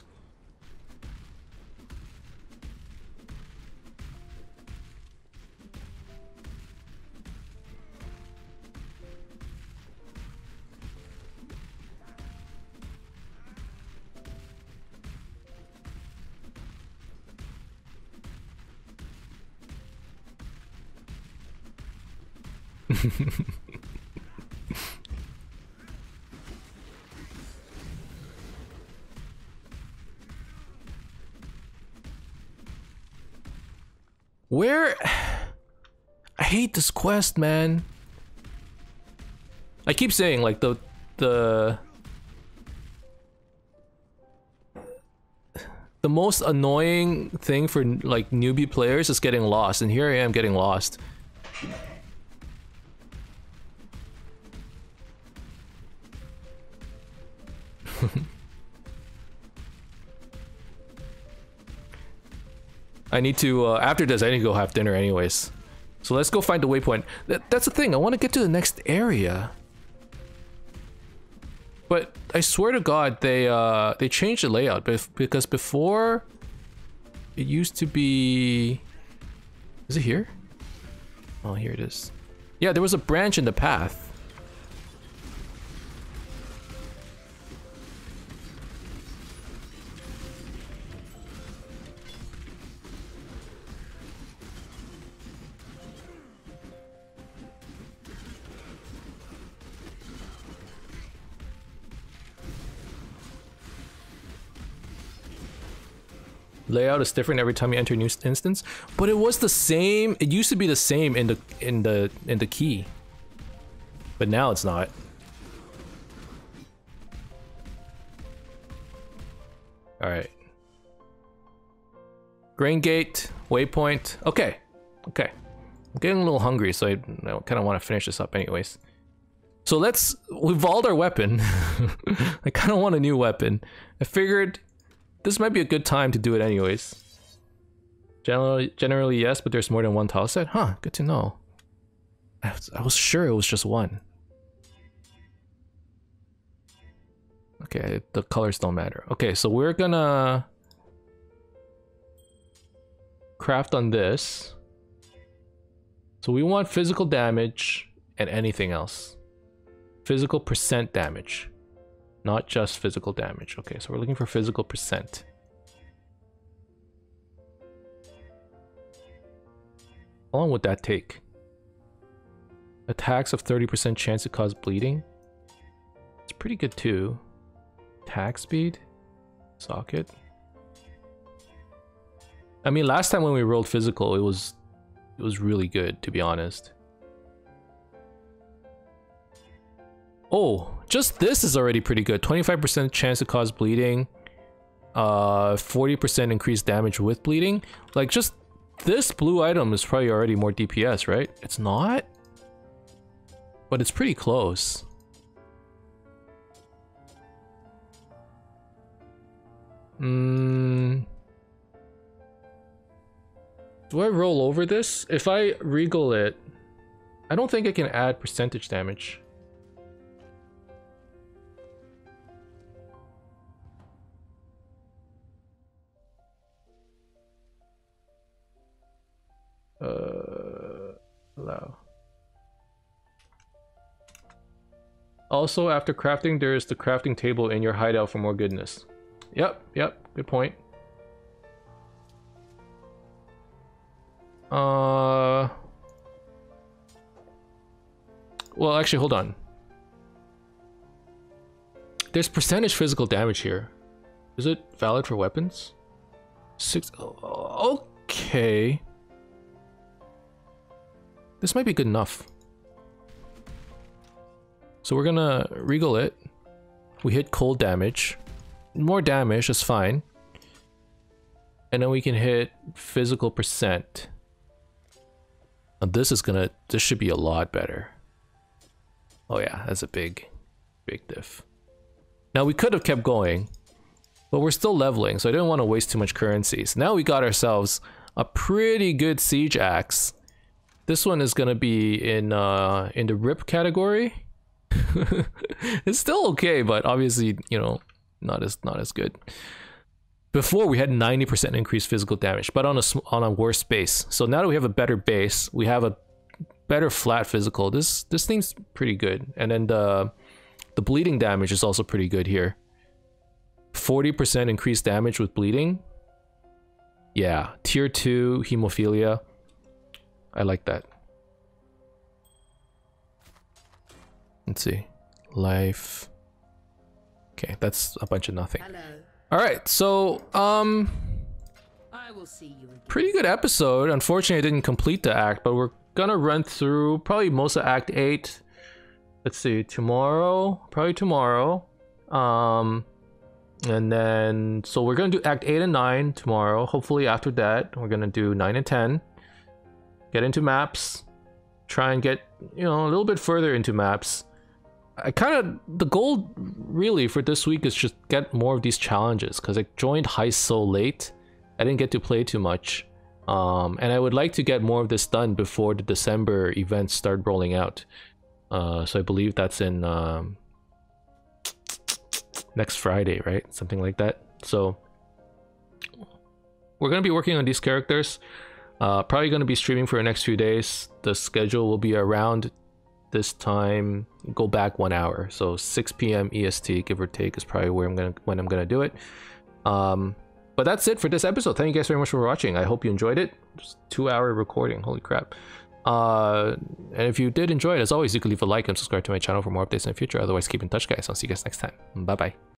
Quest, man. I keep saying like the the the most annoying thing for like newbie players is getting lost, and here I am getting lost. [LAUGHS] I need to uh, after this. I need to go have dinner, anyways. So let's go find the waypoint. Th that's the thing. I want to get to the next area. But I swear to God, they uh they changed the layout because before it used to be. Is it here? Oh, here it is. Yeah, there was a branch in the path. Layout is different every time you enter a new instance but it was the same it used to be the same in the in the in the key but now it's not. All right. Grain gate waypoint okay okay. I'm getting a little hungry so i, I kind of want to finish this up anyways. So let's we've evolved our weapon. [LAUGHS] I kind of want a new weapon. I figured this might be a good time to do it anyways. Generally, generally yes, but there's more than one tile set. Huh, good to know. I was, I was sure it was just one. Okay, the colors don't matter. Okay, so we're gonna craft on this. So we want physical damage and anything else. Physical percent damage. Not just physical damage. Okay, so we're looking for physical percent. How long would that take? Attacks of 30% chance to cause bleeding. It's pretty good too. Attack speed. Socket. I mean, last time when we rolled physical, it was it was really good, to be honest. Oh, just this is already pretty good. 25% chance to cause bleeding. Uh, 40% increased damage with bleeding. Like, just this blue item is probably already more DPS, right? It's not? But it's pretty close. Hmm. Do I roll over this? If I regal it, I don't think I can add percentage damage. Uh, allow. Also, after crafting, there is the crafting table in your hideout for more goodness. Yep, yep, good point. Uh... Well, actually, hold on. There's percentage physical damage here. Is it valid for weapons? Six... Okay. This might be good enough. So we're gonna regal it. We hit cold damage. More damage is fine. And then we can hit physical percent. Now this is gonna, this should be a lot better. Oh yeah, that's a big, big diff. Now we could have kept going, but we're still leveling, so I didn't want to waste too much currencies. Now we got ourselves a pretty good siege axe this one is gonna be in uh, in the rip category. [LAUGHS] it's still okay, but obviously, you know, not as not as good. Before we had 90% increased physical damage, but on a on a worse base. So now that we have a better base, we have a better flat physical. This this thing's pretty good. And then the the bleeding damage is also pretty good here. 40% increased damage with bleeding. Yeah, tier 2 hemophilia. I like that. Let's see. Life. Okay, that's a bunch of nothing. Hello. All right, so um, I will see you again. pretty good episode. Unfortunately, I didn't complete the act, but we're gonna run through probably most of Act Eight. Let's see, tomorrow, probably tomorrow. Um, and then so we're gonna do Act Eight and Nine tomorrow. Hopefully, after that, we're gonna do nine and ten. Get into maps. Try and get you know a little bit further into maps. I kind of the goal really for this week is just get more of these challenges because I joined Heist so late. I didn't get to play too much. Um, and I would like to get more of this done before the December events start rolling out. Uh, so I believe that's in um, next Friday, right? Something like that. So we're gonna be working on these characters. Uh, probably gonna be streaming for the next few days. The schedule will be around this time. Go back one hour, so 6 p.m. EST, give or take, is probably where I'm gonna when I'm gonna do it. Um, but that's it for this episode. Thank you guys very much for watching. I hope you enjoyed it. Just two hour recording. Holy crap. Uh, and if you did enjoy it, as always, you can leave a like and subscribe to my channel for more updates in the future. Otherwise, keep in touch, guys. I'll see you guys next time. Bye bye.